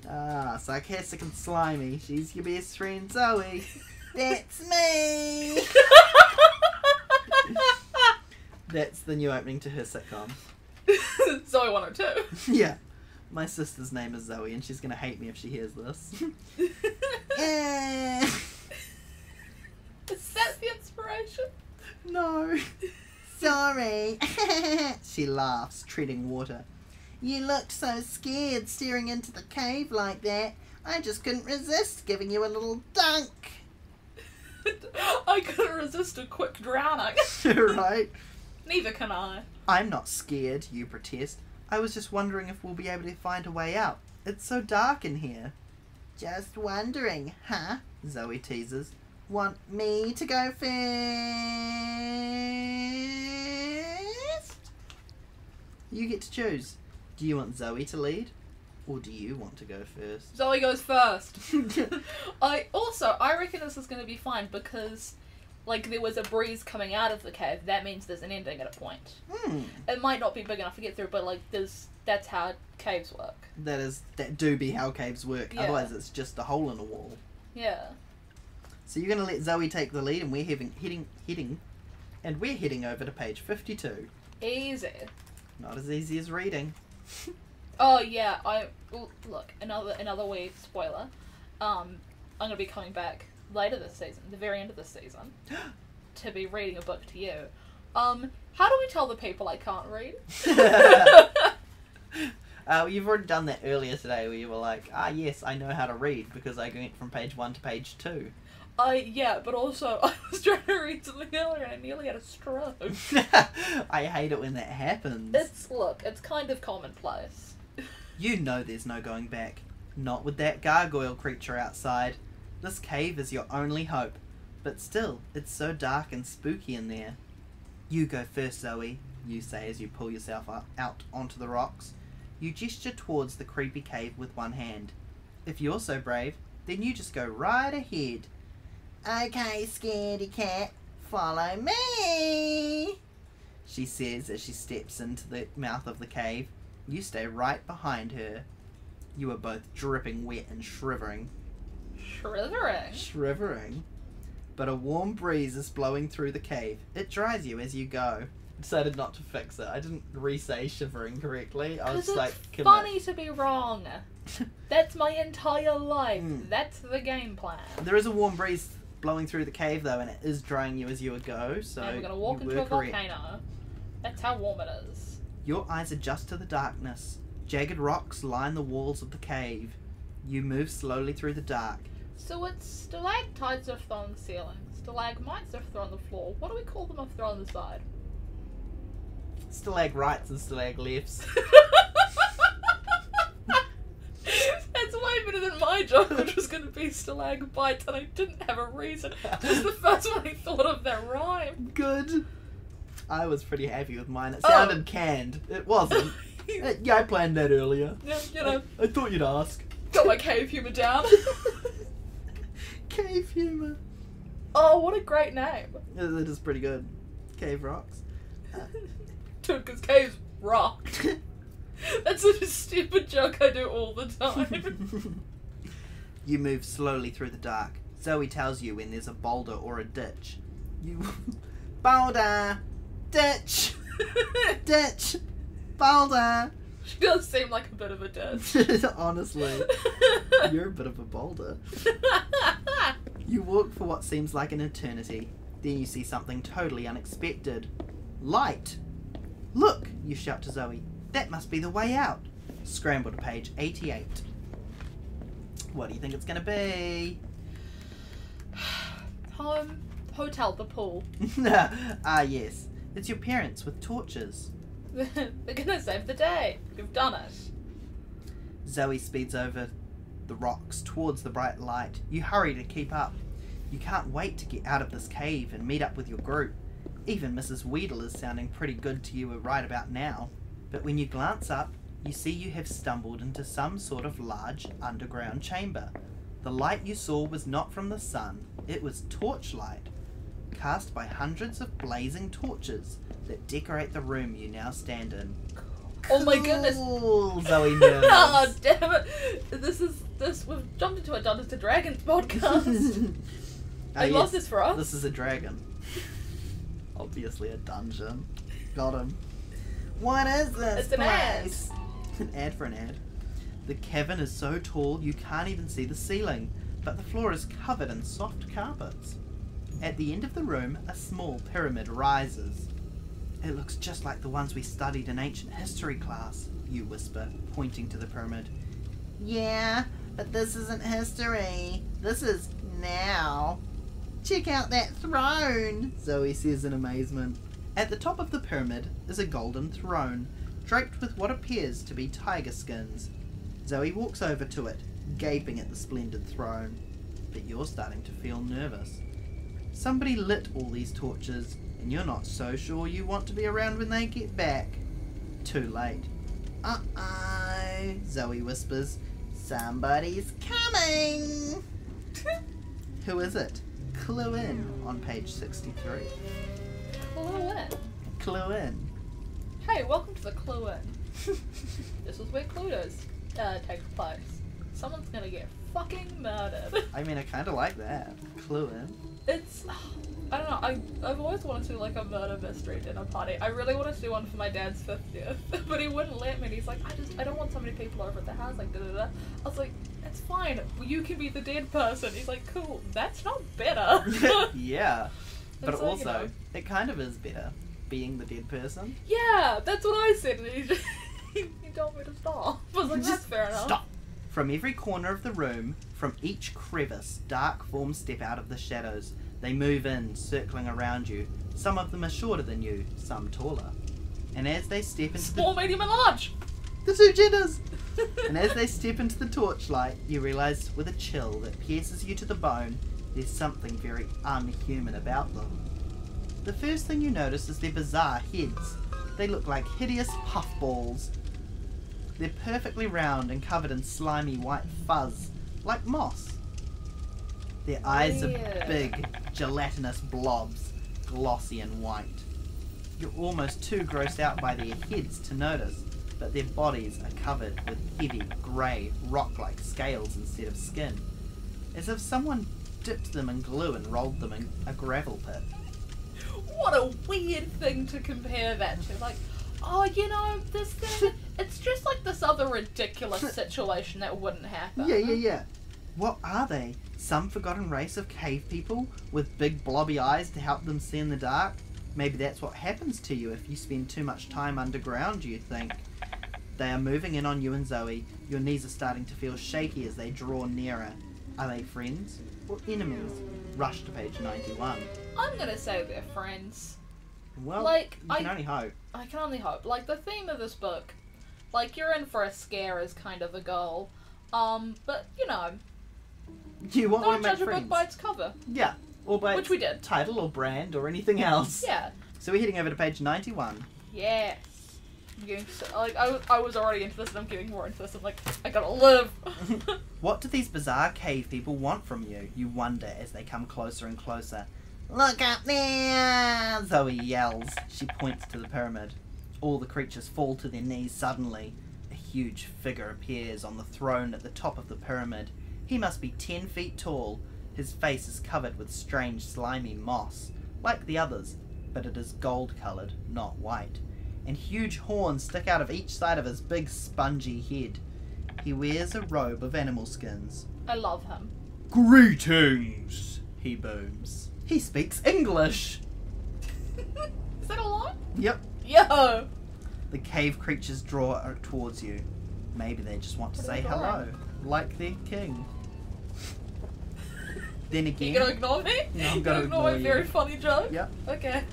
Ah, sarcastic and slimy. She's your best friend, Zoe. That's me. That's the new opening to her sitcom. Zoe 102. yeah. My sister's name is Zoe, and she's gonna hate me if she hears this. Eh, Is that the inspiration? no. Sorry. she laughs, treading water. You looked so scared staring into the cave like that. I just couldn't resist giving you a little dunk. I couldn't resist a quick drowning. right? Neither can I. I'm not scared, you protest. I was just wondering if we'll be able to find a way out. It's so dark in here. Just wondering, huh? Zoe teases. Want me to go first? You get to choose. Do you want Zoe to lead? Or do you want to go first? Zoe goes first. I also I reckon this is going to be fine because like there was a breeze coming out of the cave. That means there's an ending at a point. Hmm. It might not be big enough to get through, but like there's that's how caves work. That is that do be how caves work. Yeah. Otherwise it's just a hole in a wall. Yeah. So you're gonna let Zoe take the lead, and we're having heading heading, and we're heading over to page fifty-two. Easy. Not as easy as reading. Oh yeah, I look another another wee spoiler. Um, I'm gonna be coming back later this season, the very end of this season, to be reading a book to you. Um, how do we tell the people I can't read? Uh, you've already done that earlier today, where you were like, "Ah, yes, I know how to read because I went from page one to page two. I yeah, but also I was trying to read something earlier and I nearly had a stroke. I hate it when that happens. It's look, it's kind of commonplace. You know there's no going back. Not with that gargoyle creature outside. This cave is your only hope, but still, it's so dark and spooky in there. You go first, Zoe, you say as you pull yourself out onto the rocks. You gesture towards the creepy cave with one hand. If you're so brave, then you just go right ahead. Okay, scaredy cat, follow me, she says as she steps into the mouth of the cave. You stay right behind her. You are both dripping wet and shivering. Shivering. Shivering. But a warm breeze is blowing through the cave. It dries you as you go. Decided not to fix it. I didn't re-say shivering correctly. I was it's like, funny to be wrong. That's my entire life. Mm. That's the game plan. There is a warm breeze blowing through the cave though, and it is drying you as you go. So and we're gonna walk into a correct. volcano. That's how warm it is. Your eyes adjust to the darkness. Jagged rocks line the walls of the cave. You move slowly through the dark. So it's stalactites are thrown on the ceiling, stalagmites are thrown on the floor. What do we call them if they're on the side? Stalag rights and stalag lefts. That's way better than my joke, which was going to be stalagmites, and I didn't have a reason. Just the first one I thought of that rhyme. Good. I was pretty happy with mine. It Oh. sounded canned. It wasn't. Uh, yeah, I planned that earlier. Yeah, you know, I thought you'd ask. got my cave humour down. Cave humor. Oh, what a great name. It is pretty good. Cave rocks. Dude, because caves rock. That's such a stupid joke I do all the time. you move slowly through the dark. Zoe tells you when there's a boulder or a ditch. You. boulder! Ditch! Ditch! Boulder! she does seem like a bit of a dick. Honestly, you're a bit of a boulder. You walk for what seems like an eternity. Then you see something totally unexpected. Light! Look! You shout to Zoe. That must be the way out. Scramble to page 88. What do you think it's going to be? Home, hotel, the pool. ah, yes. It's your parents with torches. They're gonna save the day. We've done it. Zoe speeds over the rocks towards the bright light. You hurry to keep up. You can't wait to get out of this cave and meet up with your group. Even Mrs. Weedle is sounding pretty good to you right about now. But when you glance up, you see you have stumbled into some sort of large underground chamber. The light you saw was not from the sun, it was torchlight, cast by hundreds of blazing torches that decorate the room you now stand in. Oh my goodness. Zoe nervous. Oh damn it! This is this. We've jumped into a Dungeons and Dragons podcast. Ah, I yes, lost this for us. This is a dragon. Obviously a dungeon. Got him. What is this It's an ad. An ad for an ad. The cavern is so tall you can't even see the ceiling, but the floor is covered in soft carpets. At the end of the room, a small pyramid rises. It looks just like the ones we studied in ancient history class, you whisper, pointing to the pyramid. Yeah, but this isn't history. This is now. Check out that throne, Zoe says in amazement. At the top of the pyramid is a golden throne, draped with what appears to be tiger skins. Zoe walks over to it, gaping at the splendid throne. But you're starting to feel nervous. Somebody lit all these torches, and you're not so sure you want to be around when they get back. Too late. Uh oh, Zoe whispers. Somebody's coming! Who is it? Clue in on page 63. Clue in. Clue in. Hey, welcome to the Clue in. this is where Cluedos uh, takes place. Someone's gonna get fucking murdered. I mean, I kind of like that. Clue in. It's I don't know. I I've always wanted to do like a murder mystery dinner party. I really wanted to do one for my dad's fiftieth, but he wouldn't let me. And he's like, I just I don't want so many people over at the house. Like da da da. I was like, it's fine. You can be the dead person. He's like, cool. That's not better. yeah. But It's like, you also, know. it kind of is better being the dead person. yeah, that's what I said. And he just he, he told me to stop. I was like, that's fair enough. Stop. From every corner of the room, from each crevice, dark forms step out of the shadows. They move in, circling around you. Some of them are shorter than you, some taller. And as they step into the Small, medium, and large. The two genders! And as they step into the torchlight, you realise with a chill that pierces you to the bone, there's something very unhuman about them. The first thing you notice is their bizarre heads. They look like hideous puffballs. They're perfectly round and covered in slimy white fuzz, like moss. Their eyes are big, gelatinous blobs, glossy and white. You're almost too grossed out by their heads to notice, but their bodies are covered with heavy, grey, rock like scales instead of skin, as if someone dipped them in glue and rolled them in a gravel pit. What a weird thing to compare that to. Like, oh, you know, this thing, it's just like this other ridiculous situation that wouldn't happen. Yeah, yeah, yeah. What are they? Some forgotten race of cave people with big blobby eyes to help them see in the dark? Maybe that's what happens to you if you spend too much time underground, you think. They are moving in on you and Zoe. Your knees are starting to feel shaky as they draw nearer. Are they friends or enemies? Rush to page 91. I'm gonna say they're friends. Well, Like, you can I- only hope. I can only hope. Like, the theme of this book, like, you're in for a scare is kind of the goal. Um, but, you know, You want don't to judge a book by its cover. Yeah, or by Which its we did. title or brand or anything else. Yeah. So we're heading over to page 91. Yes. I'm getting so, like, I, I was already into this and I'm getting more into this. I'm like, I gotta live. What do these bizarre cave people want from you? You wonder as they come closer and closer. Look up there! Zoe yells. She points to the pyramid. All the creatures fall to their knees suddenly. A huge figure appears on the throne at the top of the pyramid. He must be ten feet tall. His face is covered with strange slimy moss, like the others, but it is gold coloured, not white. And huge horns stick out of each side of his big spongy head. He wears a robe of animal skins. I love him. Greetings, he booms. He speaks English. Is that a line? Yep. Yo! The cave creatures draw uh, towards you. Maybe they just want to What say hello, like their king. then again, You gonna ignore me? No, I'm gonna ignore my ignore you. very funny joke? Yep. Okay.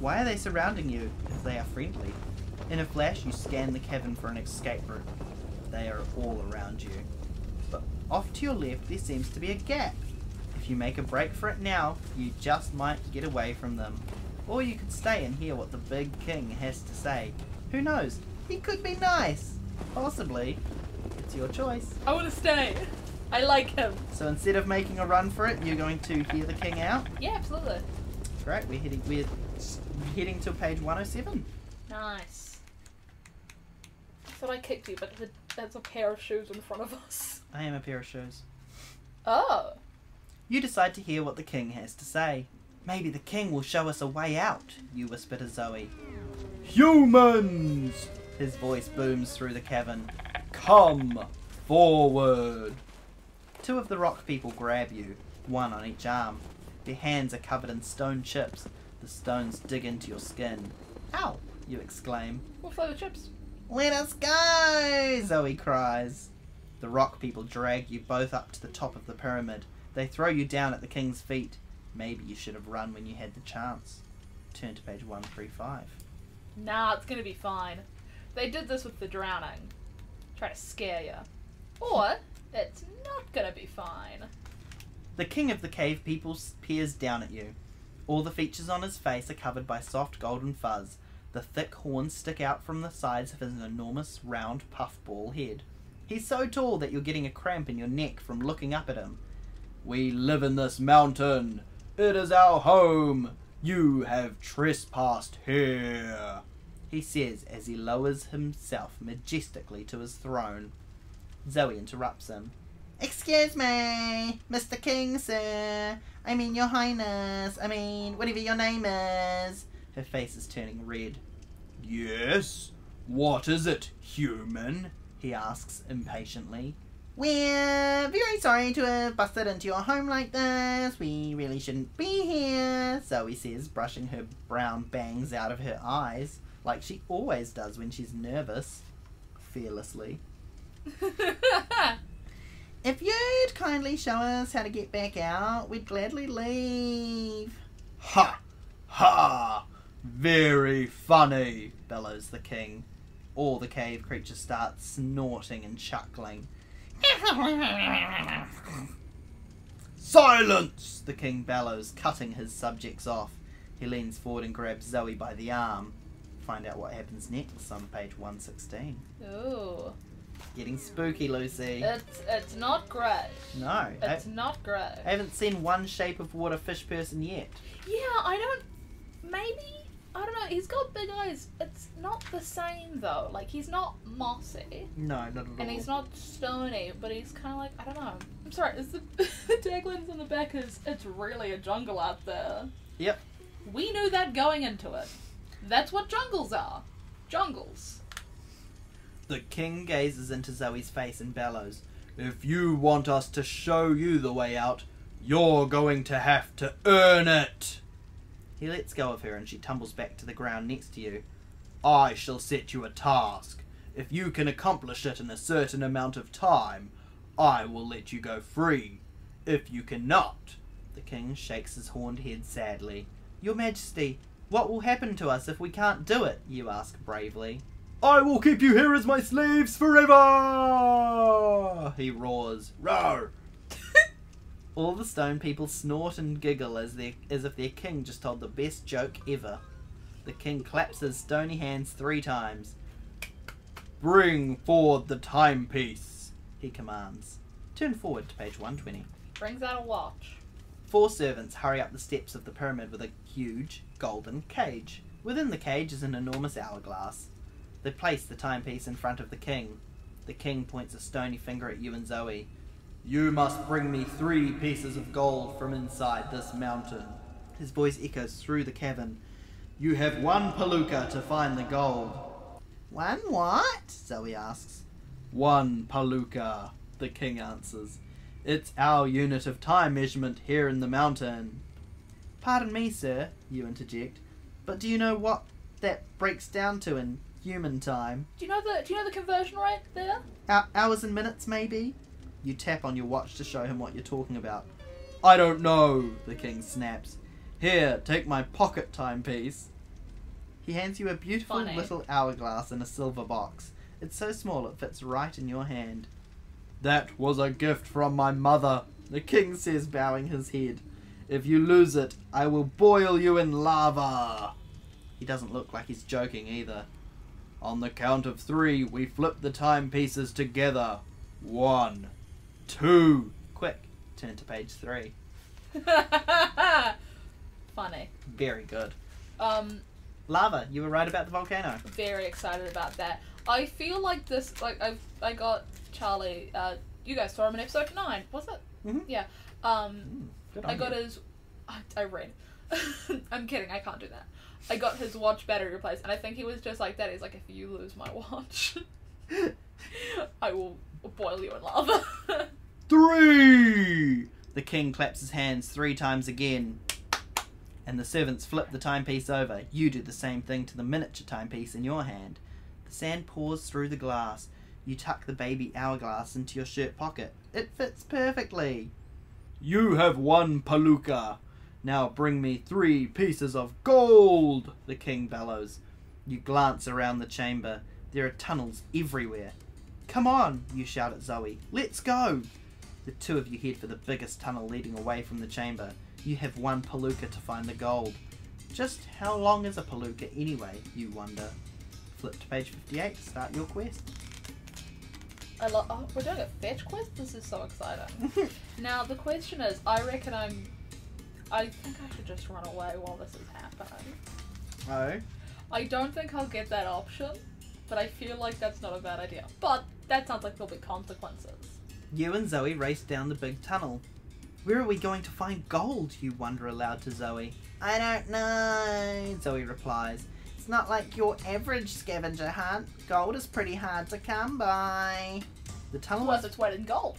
why are they surrounding you if they are friendly? In a flash, you scan the cavern for an escape route. They are all around you. But off to your left, there seems to be a gap. If you make a break for it now, you just might get away from them. Or you could stay and hear what the big king has to say. Who knows? He could be nice. Possibly. It's your choice. I wanna stay. I like him. So instead of making a run for it, you're going to hear the king out. Yeah, absolutely. Great, we're heading we're heading to page 107. Nice. I thought I kicked you, but the, that's a pair of shoes in front of us. I am a pair of shoes. Oh. You decide to hear what the king has to say. Maybe the king will show us a way out, you whisper to Zoe. Humans! His voice booms through the cavern. Come forward! Two of the rock people grab you, one on each arm. Their hands are covered in stone chips. The stones dig into your skin. Ow! You exclaim. What flavor chips? Let us go! Zoe cries. The rock people drag you both up to the top of the pyramid. They throw you down at the king's feet. Maybe you should have run when you had the chance. Turn to page 135. Nah, it's gonna be fine. They did this with the drowning. Try to scare you. Or, it's not gonna be fine. The king of the cave people peers down at you. All the features on his face are covered by soft golden fuzz. The thick horns stick out from the sides of his enormous round puffball head. He's so tall that you're getting a cramp in your neck from looking up at him. We live in this mountain. It is our home. You have trespassed here. He says as he lowers himself majestically to his throne. Zoe interrupts him. Excuse me, Mr. King, sir. I mean, Your Highness. I mean, whatever your name is. Her face is turning red. Yes? What is it, human? He asks impatiently. We're very sorry to have busted into your home like this. We really shouldn't be here, Zoe says, brushing her brown bangs out of her eyes, like she always does when she's nervous. Fearlessly. If you'd kindly show us how to get back out, we'd gladly leave. Ha! Ha! Very funny, bellows the king. All the cave creatures start snorting and chuckling. Silence! The king bellows, cutting his subjects off. He leans forward and grabs Zoe by the arm. Find out what happens next on page 116. Ooh. Getting spooky, Lucy. It's it's not great. No, I, It's not great. I haven't seen one shape of water fish person yet. Yeah, I don't. Maybe I don't know. He's got big eyes. It's not the same though. Like he's not mossy, No, not at all. and he's not stony, but he's kind of like I don't know. I'm sorry. Is the the taglines on the back is it's really a jungle out there. Yep. We knew that going into it. That's what jungles are. Jungles. The king gazes into Zoe's face and bellows, If you want us to show you the way out, you're going to have to earn it. He lets go of her and she tumbles back to the ground next to you. I shall set you a task. If you can accomplish it in a certain amount of time, I will let you go free. If you cannot, the king shakes his horned head sadly. Your Majesty, what will happen to us if we can't do it? You ask bravely. I will keep you here as my slaves forever! He roars. Roar! All the stone people snort and giggle as, their, as if their king just told the best joke ever. The king claps his stony hands three times. Bring forward the timepiece, he commands. Turn forward to page 120. Brings out a watch. Four servants hurry up the steps of the pyramid with a huge golden cage. Within the cage is an enormous hourglass. They place the timepiece in front of the king. The king points a stony finger at you and Zoe. You must bring me three pieces of gold from inside this mountain. His voice echoes through the cavern. You have one palooka to find the gold. One what? Zoe asks. One palooka, the king answers. It's our unit of time measurement here in the mountain. Pardon me, sir, you interject, but do you know what that breaks down to in human time? Do you know the Do you know the conversion rate there? Hou- hours and minutes, maybe? You tap on your watch to show him what you're talking about. I don't know, the king snaps. Here, take my pocket timepiece. He hands you a beautiful Funny. little hourglass in a silver box. It's so small it fits right in your hand. That was a gift from my mother, the king says, bowing his head. If you lose it, I will boil you in lava. He doesn't look like he's joking either. On the count of three, we flip the timepieces together. One, two. Quick, turn to page three. Funny. Very good. Um, Lava, you were right about the volcano. very excited about that. I feel like this, like I, I got Charlie. Uh, you guys saw him in episode nine, was it? Mhm. Yeah. Um, Mm, I got you. his. I, I read. I'm kidding. I can't do that. I got his watch battery replaced, and I think he was just like that. He's like, if you lose my watch, I will boil you in lava. Three! The king claps his hands three times again. And the servants flip the timepiece over. You do the same thing to the miniature timepiece in your hand. The sand pours through the glass. You tuck the baby hourglass into your shirt pocket. It fits perfectly. You have one palooka. Now bring me three pieces of gold, the king bellows. You glance around the chamber. There are tunnels everywhere. Come on, you shout at Zoe. Let's go. The two of you head for the biggest tunnel leading away from the chamber. You have one palooka to find the gold. Just how long is a palooka anyway, you wonder? Flip to page 58 to start your quest. I love. Oh, we're doing a fetch quest. This is so exciting. Now the question is, I reckon I'm. I think I should just run away while this is happening. oh? I don't think I'll get that option, but I feel like that's not a bad idea. But that sounds like there'll be consequences. You and Zoe race down the big tunnel. Where are we going to find gold? You wonder aloud to Zoe. I don't know, Zoe replies. It's not like your average scavenger hunt. Gold is pretty hard to come by. The tunnel was its weight in gold.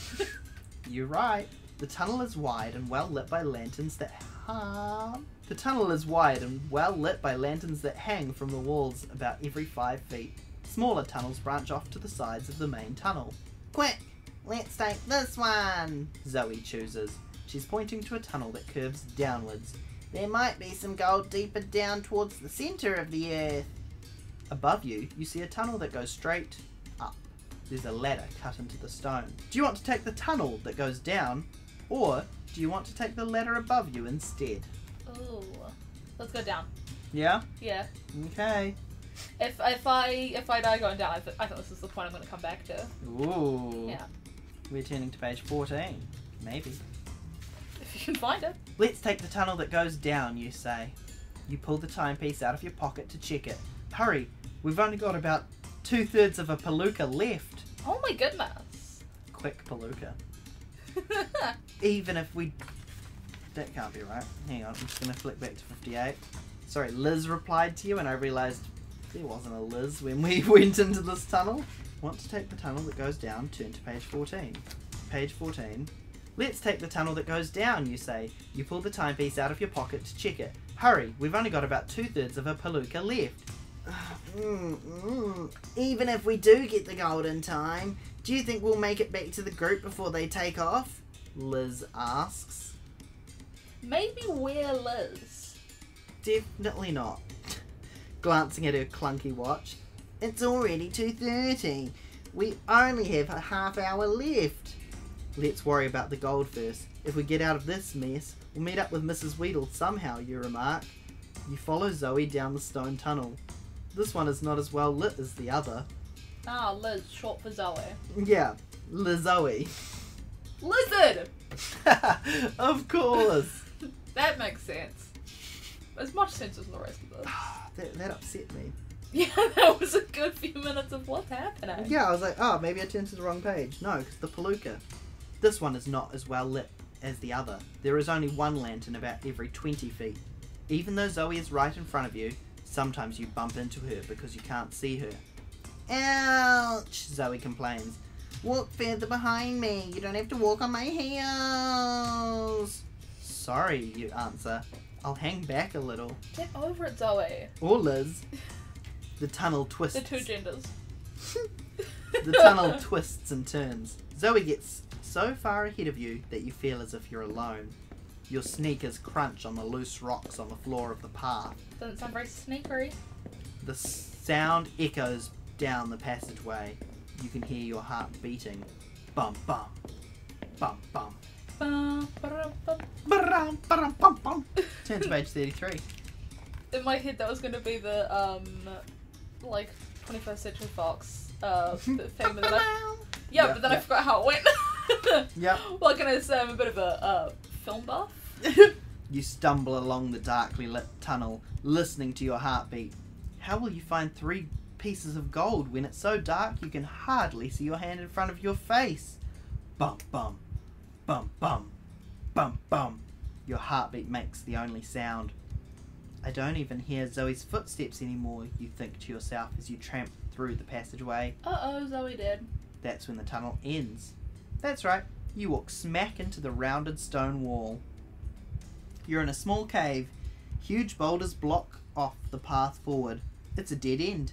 You're right. The tunnel is wide and well lit by lanterns that hum. The tunnel is wide and well lit by lanterns that hang from the walls about every five feet. Smaller tunnels branch off to the sides of the main tunnel. Quick, let's take this one. Zoe chooses. She's pointing to a tunnel that curves downwards. There might be some gold deeper down towards the center of the earth. Above you, you see a tunnel that goes straight up. There's a ladder cut into the stone. Do you want to take the tunnel that goes down, or do you want to take the ladder above you instead? Ooh. Let's go down. Yeah? Yeah. Okay. If if I if I die going down, I, th- I thought this is the point I'm going to come back to. Ooh. Yeah. We're turning to page 14. Maybe. If you can find it. Let's take the tunnel that goes down, you say. You pull the timepiece out of your pocket to check it. Hurry, we've only got about two thirds of a palooka left. Oh my goodness. Quick palooka. Even if we. That can't be right. Hang on, I'm just gonna flick back to 58. Sorry, Liz replied to you, and I realised there wasn't a Liz when we went into this tunnel. Want to take the tunnel that goes down, turn to page 14. Page 14. Let's take the tunnel that goes down, you say. You pull the timepiece out of your pocket to check it. Hurry, we've only got about two thirds of a palooka left. Mm, mm. Even if we do get the golden time, do you think we'll make it back to the group before they take off? Liz asks. Maybe we're Liz. Definitely not. Glancing at her clunky watch. It's already 2.30. We only have a half hour left. Let's worry about the gold first. If we get out of this mess, we'll meet up with Mrs. Weedle somehow, you remark. You follow Zoe down the stone tunnel. This one is not as well lit as the other. Ah, Liz, short for Zoe. Yeah, Lizoe. Lizard! of course. That makes sense. As much sense as the rest of this. that, that upset me. Yeah, that was a good few minutes of what's happening. Yeah, I was like, oh, maybe I turned to the wrong page. No, because the Palooka. This one is not as well lit as the other. There is only one lantern about every 20 feet. Even though Zoe is right in front of you, sometimes you bump into her because you can't see her. Ouch! Zoe complains. Walk further behind me. You don't have to walk on my heels. Sorry, you answer. I'll hang back a little. Get over it, Zoe. Or Liz. The tunnel twists. The two genders. The tunnel twists and turns. Zoe gets so far ahead of you that you feel as if you're alone. Your sneakers crunch on the loose rocks on the floor of the path. Doesn't sound very sneakery. The sound echoes down the passageway. You can hear your heart beating. Bum bum. Bum bum. Bum bum. Turn to page 33. In my head, that was going to be the, um, like, 21st Century Fox uh, theme, but then I, yeah, Yeah, but then yeah. I forgot how it went. yeah. What can I say? I'm a bit of a uh, film buff. You stumble along the darkly lit tunnel, listening to your heartbeat. How will you find three pieces of gold when it's so dark you can hardly see your hand in front of your face? Bum bum, bum bum, bum bum. Your heartbeat makes the only sound. I don't even hear Zoe's footsteps anymore, you think to yourself as you tramp through the passageway. Uh oh, Zoe did. That's when the tunnel ends. That's right, you walk smack into the rounded stone wall. You're in a small cave. Huge boulders block off the path forward. It's a dead end.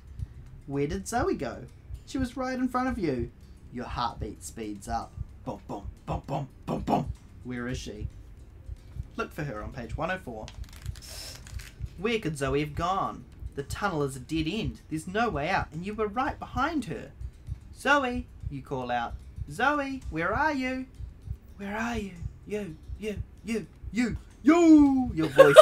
Where did Zoe go? She was right in front of you. Your heartbeat speeds up. Boom, boom, boom, boom, boom, boom. Where is she? Look for her on page 104. Where could Zoe have gone? The tunnel is a dead end. There's no way out, and you were right behind her. Zoe, you call out. Zoe, where are you? Where are you? You, you, you, you, you. Your voice,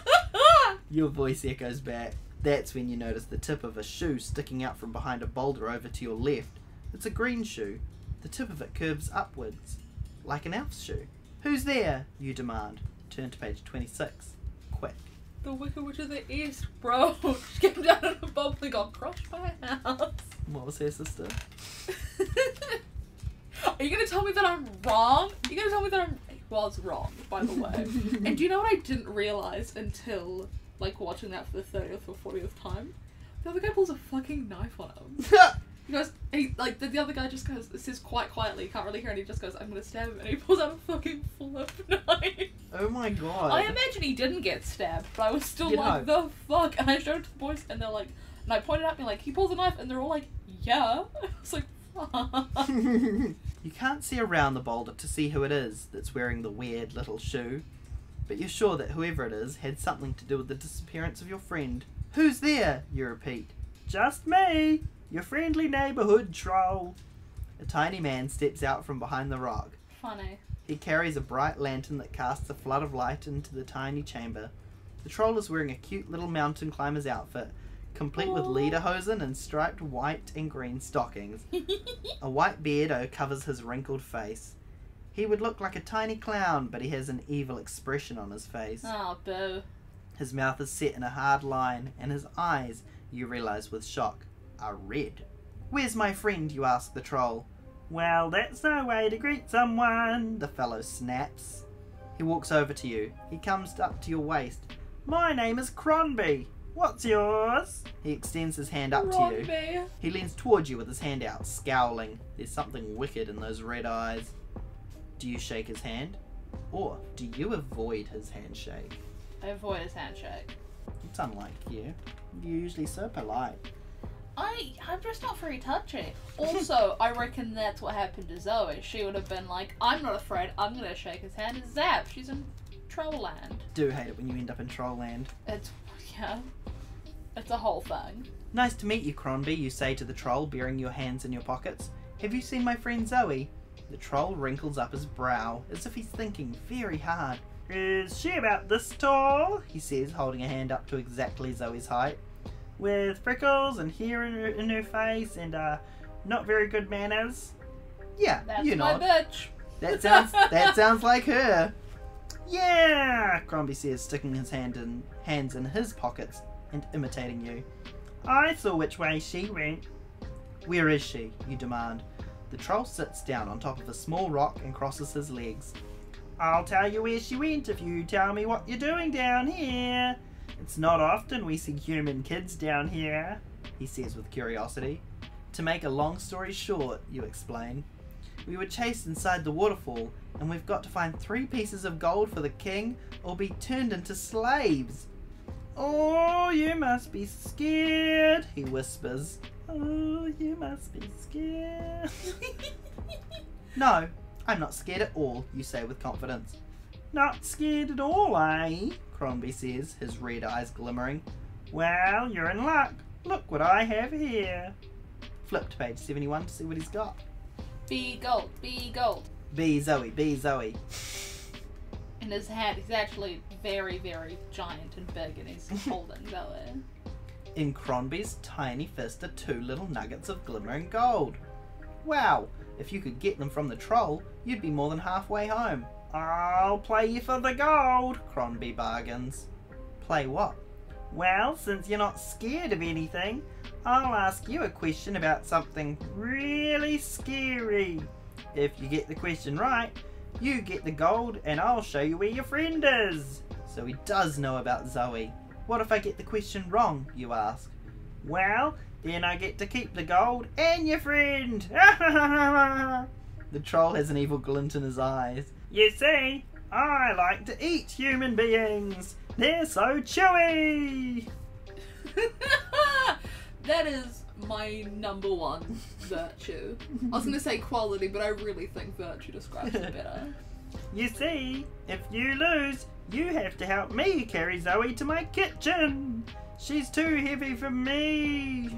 your voice echoes back. That's when you notice the tip of a shoe sticking out from behind a boulder over to your left. It's a green shoe. The tip of it curves upwards, like an elf's shoe. Who's there? You demand. Turn to page 26. Quick. The Wicked Witch of the East, bro. She came down in a bubble and got crushed by a house. What was her sister? Are you gonna tell me that I'm wrong? Are you gonna tell me that I'm was wrong, by the way? and do you know what I didn't realize until like watching that for the thirtieth or fortieth time? The other guy pulls a fucking knife on him. He goes, he, like the, the other guy just goes, says quite quietly, can't really hear, and he just goes, "I'm gonna stab him," and he pulls out a fucking flip knife. oh my god. I imagine he didn't get stabbed, but I was still You'd like, the fuck? And I showed it to the boys, and they're like, and I pointed at me like, he pulls a knife, and they're all like, yeah. It's like, fuck. you can't see around the boulder to see who it is that's wearing the weird little shoe, but you're sure that whoever it is had something to do with the disappearance of your friend. Who's there? You repeat. just me, your friendly neighborhood troll. A tiny man steps out from behind the rock. Funny. He carries a bright lantern that casts a flood of light into the tiny chamber. The troll is wearing a cute little mountain climber's outfit, complete with Aw. lederhosen and striped white and green stockings. A white beard covers his wrinkled face. He would look like a tiny clown, but he has an evil expression on his face. oh, boo. His mouth is set in a hard line, and his eyes, you realize with shock, are red. Where's my friend? you ask the troll. Well, that's no way to greet someone, the fellow snaps. He walks over to you. He comes up to your waist. My name is Cronby. What's yours? He extends his hand up to you. Robbie. He leans towards you with his hand out, scowling. There's something wicked in those red eyes. Do you shake his hand? Or do you avoid his handshake? I avoid his handshake. It's unlike you. You're usually so polite. I I'm just not very touchy. Also, I reckon that's what happened to Zoe. She would have been like, I'm not afraid, I'm gonna shake his hand. And zap, she's in troll land. Do hate it when you end up in troll land. It's yeah. It's a whole thing. Nice to meet you, Cronby, you say to the troll, burying your hands in your pockets. Have you seen my friend Zoe? The troll wrinkles up his brow, as if he's thinking very hard. Is she about this tall? He says, holding a hand up to exactly Zoe's height. With freckles and hair in her, in her face and, uh, not very good manners? Yeah, That's you my nod. bitch. That sounds that sounds like her. Yeah, Crombie says, sticking his hand in hands in his pockets and imitating you. I saw which way she went. Where is she? You demand. The troll sits down on top of a small rock and crosses his legs. I'll tell you where she went if you tell me what you're doing down here. It's not often we see human kids down here, he says with curiosity. To make a long story short, you explain, we were chased inside the waterfall, and we've got to find three pieces of gold for the king or be turned into slaves. Oh, you must be scared, he whispers. Oh, you must be scared. no, I'm not scared at all, you say with confidence. Not scared at all, eh? Crombie says, his red eyes glimmering. Well, you're in luck. Look what I have here. Flip to page 71 to see what he's got. Be gold, be gold. B Zoe, B Zoe. In his hat, he's actually very, very giant and big, and he's holding Zoe. In Cronby's tiny fist are two little nuggets of glimmering gold. Wow, if you could get them from the troll, you'd be more than halfway home. I'll play you for the gold, Cronby bargains. Play what? Well, since you're not scared of anything, I'll ask you a question about something really scary. If you get the question right, you get the gold and I'll show you where your friend is. So he does know about Zoe. What if I get the question wrong, you ask? Well, then I get to keep the gold and your friend. the troll has an evil glint in his eyes. You see, I like to eat human beings. They're so chewy. that is my number one virtue. I was gonna say quality, but I really think virtue describes it better. You see, if you lose, you have to help me carry Zoe to my kitchen. She's too heavy for me.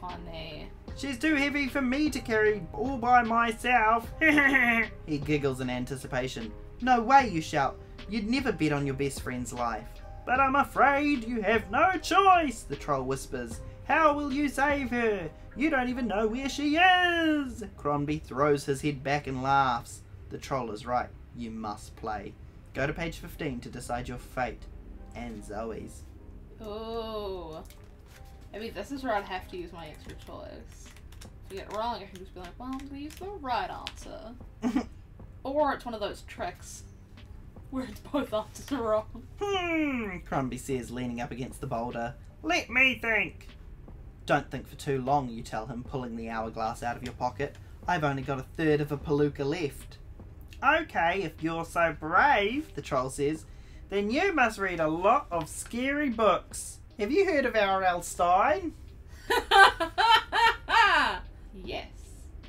Funny. She's too heavy for me to carry all by myself. he giggles in anticipation. No way, you shout. You'd never bet on your best friend's life. But I'm afraid you have no choice, the troll whispers. How will you save her? You don't even know where she is. Cronby throws his head back and laughs. The troll is right. You must play. Go to page 15 to decide your fate and Zoe's. Oh. Maybe this is where I'd have to use my extra choice. If I get it wrong, I can just be like, well, I'm gonna use the right answer. Or it's one of those tricks where it's both answers are wrong. Hmm, Crumbly says, leaning up against the boulder. Let me think. Don't think for too long, you tell him, pulling the hourglass out of your pocket. I've only got a third of a palooka left. Okay, if you're so brave, the troll says, then you must read a lot of scary books. Have you heard of R.L. Stine? yes.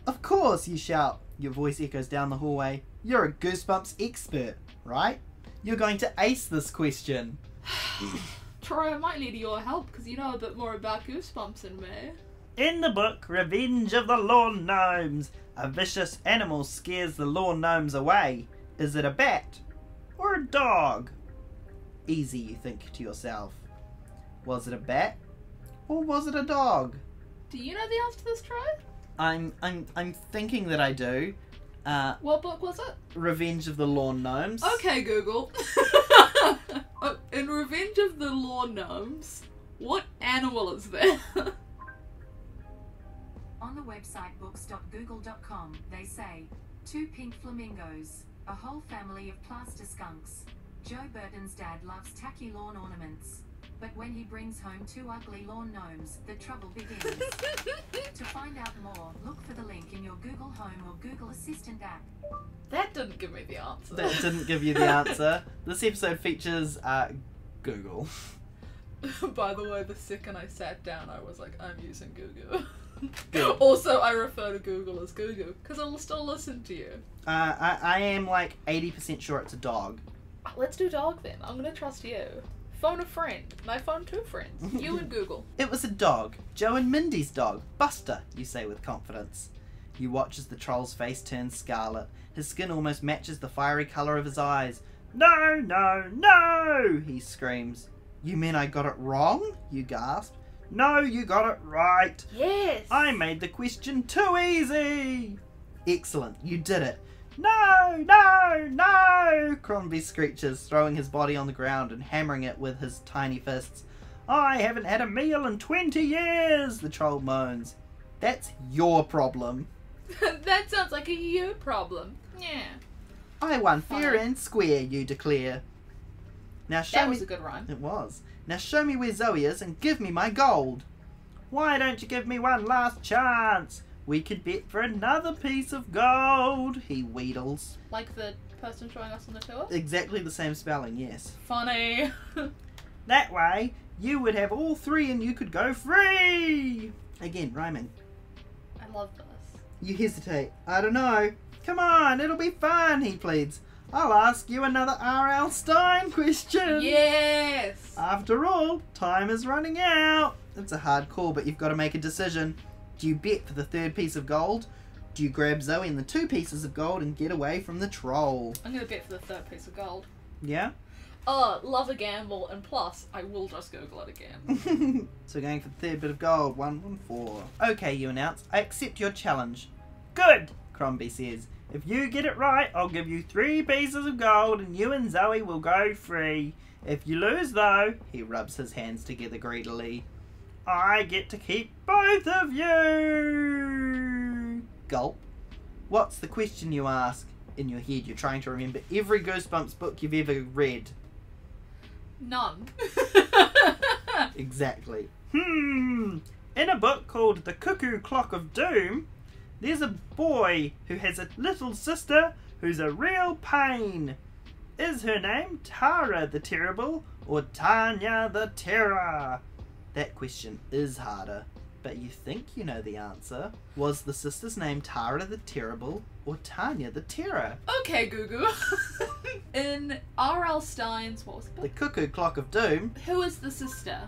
Of course, you shout. Your voice echoes down the hallway. You're a Goosebumps expert, right? You're going to ace this question. Troy, I might need your help because you know a bit more about Goosebumps than me. In the book Revenge of the Lawn Gnomes, a vicious animal scares the lawn gnomes away. Is it a bat or a dog? Easy, you think to yourself. Was it a bat or was it a dog? Do you know the answer to this, Troy? I'm I'm I'm thinking that I do. Uh, What book was it? Revenge of the Lawn Gnomes. Okay, Google. Uh, In Revenge of the Lawn Gnomes, what animal is there? On the website books.google.com, they say two pink flamingos, a whole family of plaster skunks. Joe Burton's dad loves tacky lawn ornaments. But when he brings home two ugly lawn gnomes, the trouble begins. to find out more, look for the link in your Google Home or Google Assistant app. that didn't give me the answer. That didn't give you the answer. This episode features uh, Google. By the way, the second I sat down, I was like, I'm using Google. Good. also, I refer to Google as Google because I'll still listen to you. Uh, I, I am like 80% sure it's a dog. Let's do dog then. I'm gonna trust you. Phone a friend. And I phone two friends. You and Google. It was a dog. Joe and Mindy's dog. Buster, you say with confidence. You watch as the troll's face turns scarlet. His skin almost matches the fiery colour of his eyes. No, no, no! He screams. You mean I got it wrong? You gasp. No, you got it right. Yes. I made the question too easy. Excellent, you did it. No, no, no! Crombie screeches, throwing his body on the ground and hammering it with his tiny fists. I haven't had a meal in 20 years, the troll moans. That's your problem. that sounds like a you problem. Yeah. I won fair and square, you declare. Now show That me. was a good rhyme. It was. Now show me where Zoe is and give me my gold. Why don't you give me one last chance? We could bet for another piece of gold, he wheedles. Like the person showing us on the tour. Exactly the same spelling, yes. Funny. That way, you would have all three and you could go free! Again, rhyming. I love this. You hesitate. I don't know. Come on, it'll be fun, he pleads. I'll ask you another R.L. Stine question. Yes. After all, time is running out. It's a hard call, but you've got to make a decision. Do you bet for the third piece of gold? Do you grab Zoe and the two pieces of gold and get away from the troll? I'm gonna bet for the third piece of gold. Yeah? Oh, love a gamble, and plus, I will just Google it again. so going for the third bit of gold. One, one, four. Okay, you announce. I accept your challenge. Good, Crombie says. If you get it right, I'll give you three pieces of gold and you and Zoe will go free. If you lose, though, he rubs his hands together greedily. I get to keep both of you. Gulp. What's the question you ask? In your head, you're trying to remember every Goosebumps book you've ever read. None. Exactly. Hmm. In a book called The Cuckoo Clock of Doom, there's a boy who has a little sister who's a real pain. Is her name Tara the Terrible or Tanya the Terror? That question is harder, but you think you know the answer. Was the sister's name Tara the Terrible or Tanya the Terror? okay, Google. In R.L. Stine's, what was the The? Cuckoo Clock of Doom. Who is the sister?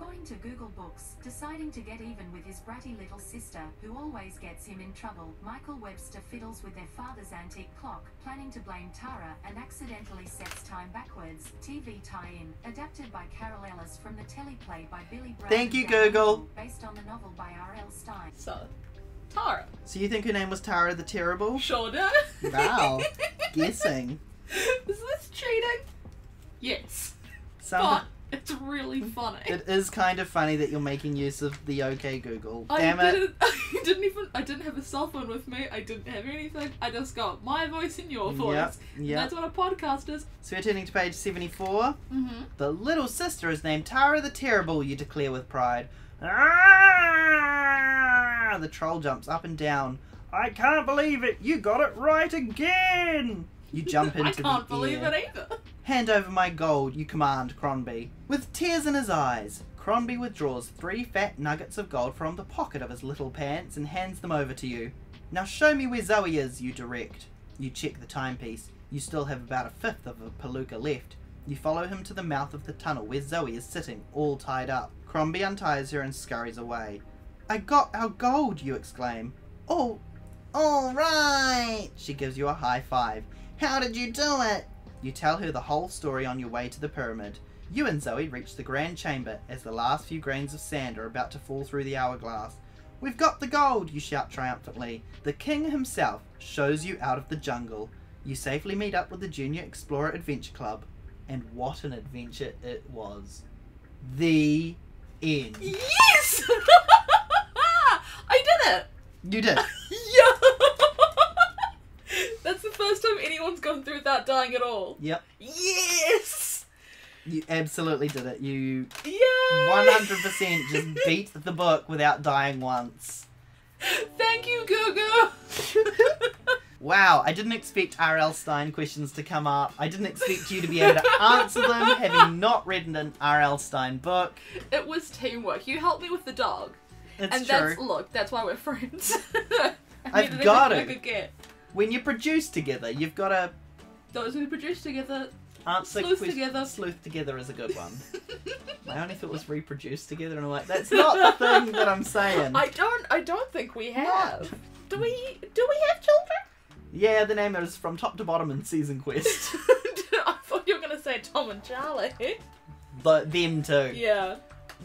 According to Google Books, deciding to get even with his bratty little sister, who always gets him in trouble, Michael Webster fiddles with their father's antique clock, planning to blame Tara, and accidentally sets time backwards. TV tie-in, adapted by Carol Ellis from the teleplay by Billy Brown. Thank you, Google. Based on the novel by R.L. Stine. So, Tara. So you think her name was Tara the Terrible? Sure do. Wow. Guessing. Is this cheating? Yes. Some but it's really funny. it is kind of funny that you're making use of the OK Google. I Damn it. didn't, I didn't even. I didn't have a cell phone with me. I didn't have anything. I just got my voice and your voice. Yep, yep. That's what a podcast is. So we're turning to page 74. Mm-hmm. The little sister is named Tara the Terrible, you declare with pride. Ah! The troll jumps up and down. I can't believe it! You got it right again! You jump into the. I can't the believe air. it either. Hand over my gold, you command Crombie. With tears in his eyes, Crombie withdraws three fat nuggets of gold from the pocket of his little pants and hands them over to you. Now show me where Zoe is, you direct. You check the timepiece. You still have about a fifth of a palooka left. You follow him to the mouth of the tunnel where Zoe is sitting, all tied up. Crombie unties her and scurries away. I got our gold, you exclaim. Oh, all right. She gives you a high five. How did you do it? You tell her the whole story on your way to the pyramid. You and Zoe reach the grand chamber as the last few grains of sand are about to fall through the hourglass. We've got the gold, you shout triumphantly. The king himself shows you out of the jungle. You safely meet up with the Junior Explorer Adventure Club. And what an adventure it was. The end. Yes! I did it! You did. Yeah! That's the first time anyone's gone through without dying at all. Yep. Yes! You absolutely did it. You Yay! 100% just beat the book without dying once. Thank you, Gugu! Wow, I didn't expect R.L. Stine questions to come up. I didn't expect you to be able to answer them having not read an R.L. Stine book. it was teamwork. You helped me with the dog. It's and true. that's look, that's why we're friends. I've got it. I could get. When you produce together, you've got to Those who produce together. Answer Sleuth ques- together. Sleuth together is a good one. My only thought it was reproduce together, and I'm like, that's not the thing that I'm saying. I don't. I don't think we have. Do we? Do we have children? Yeah, the name is from top to bottom in Season Quest. I thought you were gonna say Tom and Charlie. the, them too. Yeah.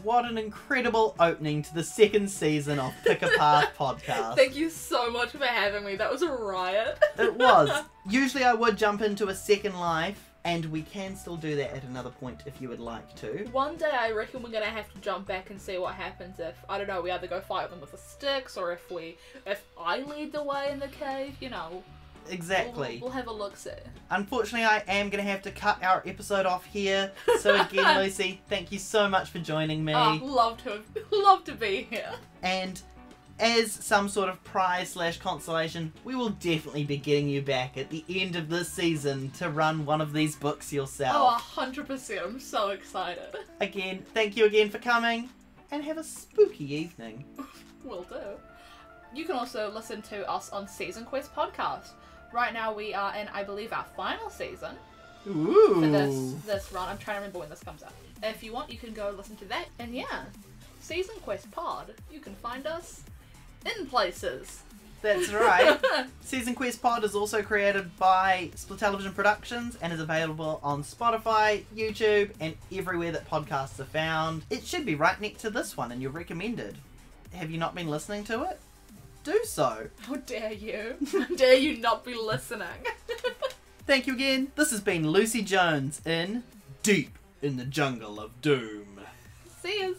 What an incredible opening to the second season of Pick a Path podcast. Thank you so much for having me. That was a riot. It was. Usually I would jump into a second life, and we can still do that at another point if you would like to. One day I reckon we're gonna have to jump back and see what happens if I don't know. We either go fight them with the sticks, or if we, if I lead the way in the cave. You know. Exactly. We'll, we'll have a look. See. Unfortunately, I am going to have to cut our episode off here. So again, Lucy, thank you so much for joining me. Oh, love to have, love to be here. And as some sort of prize slash consolation, we will definitely be getting you back at the end of this season to run one of these books yourself. Oh, yourself. hundred percent. I'm so excited. Again, thank you again for coming, and have a spooky evening. Will do. You can also listen to us on Season Quest podcast. Right now we are in, I believe, our final season Ooh. for this this run. I'm trying to remember when this comes out. If you want, you can go listen to that. And yeah, Season Quest Pod. You can find us in places. That's right. Season Quest Pod is also created by SPLITelevision Productions and is available on Spotify, YouTube, and everywhere that podcasts are found. It should be right next to this one and you're recommended. Have you not been listening to it? Do so. How dare you? How dare you not be listening? Thank you again. This has been Lucy Jones in Deep in the Jungle of Doom. See you.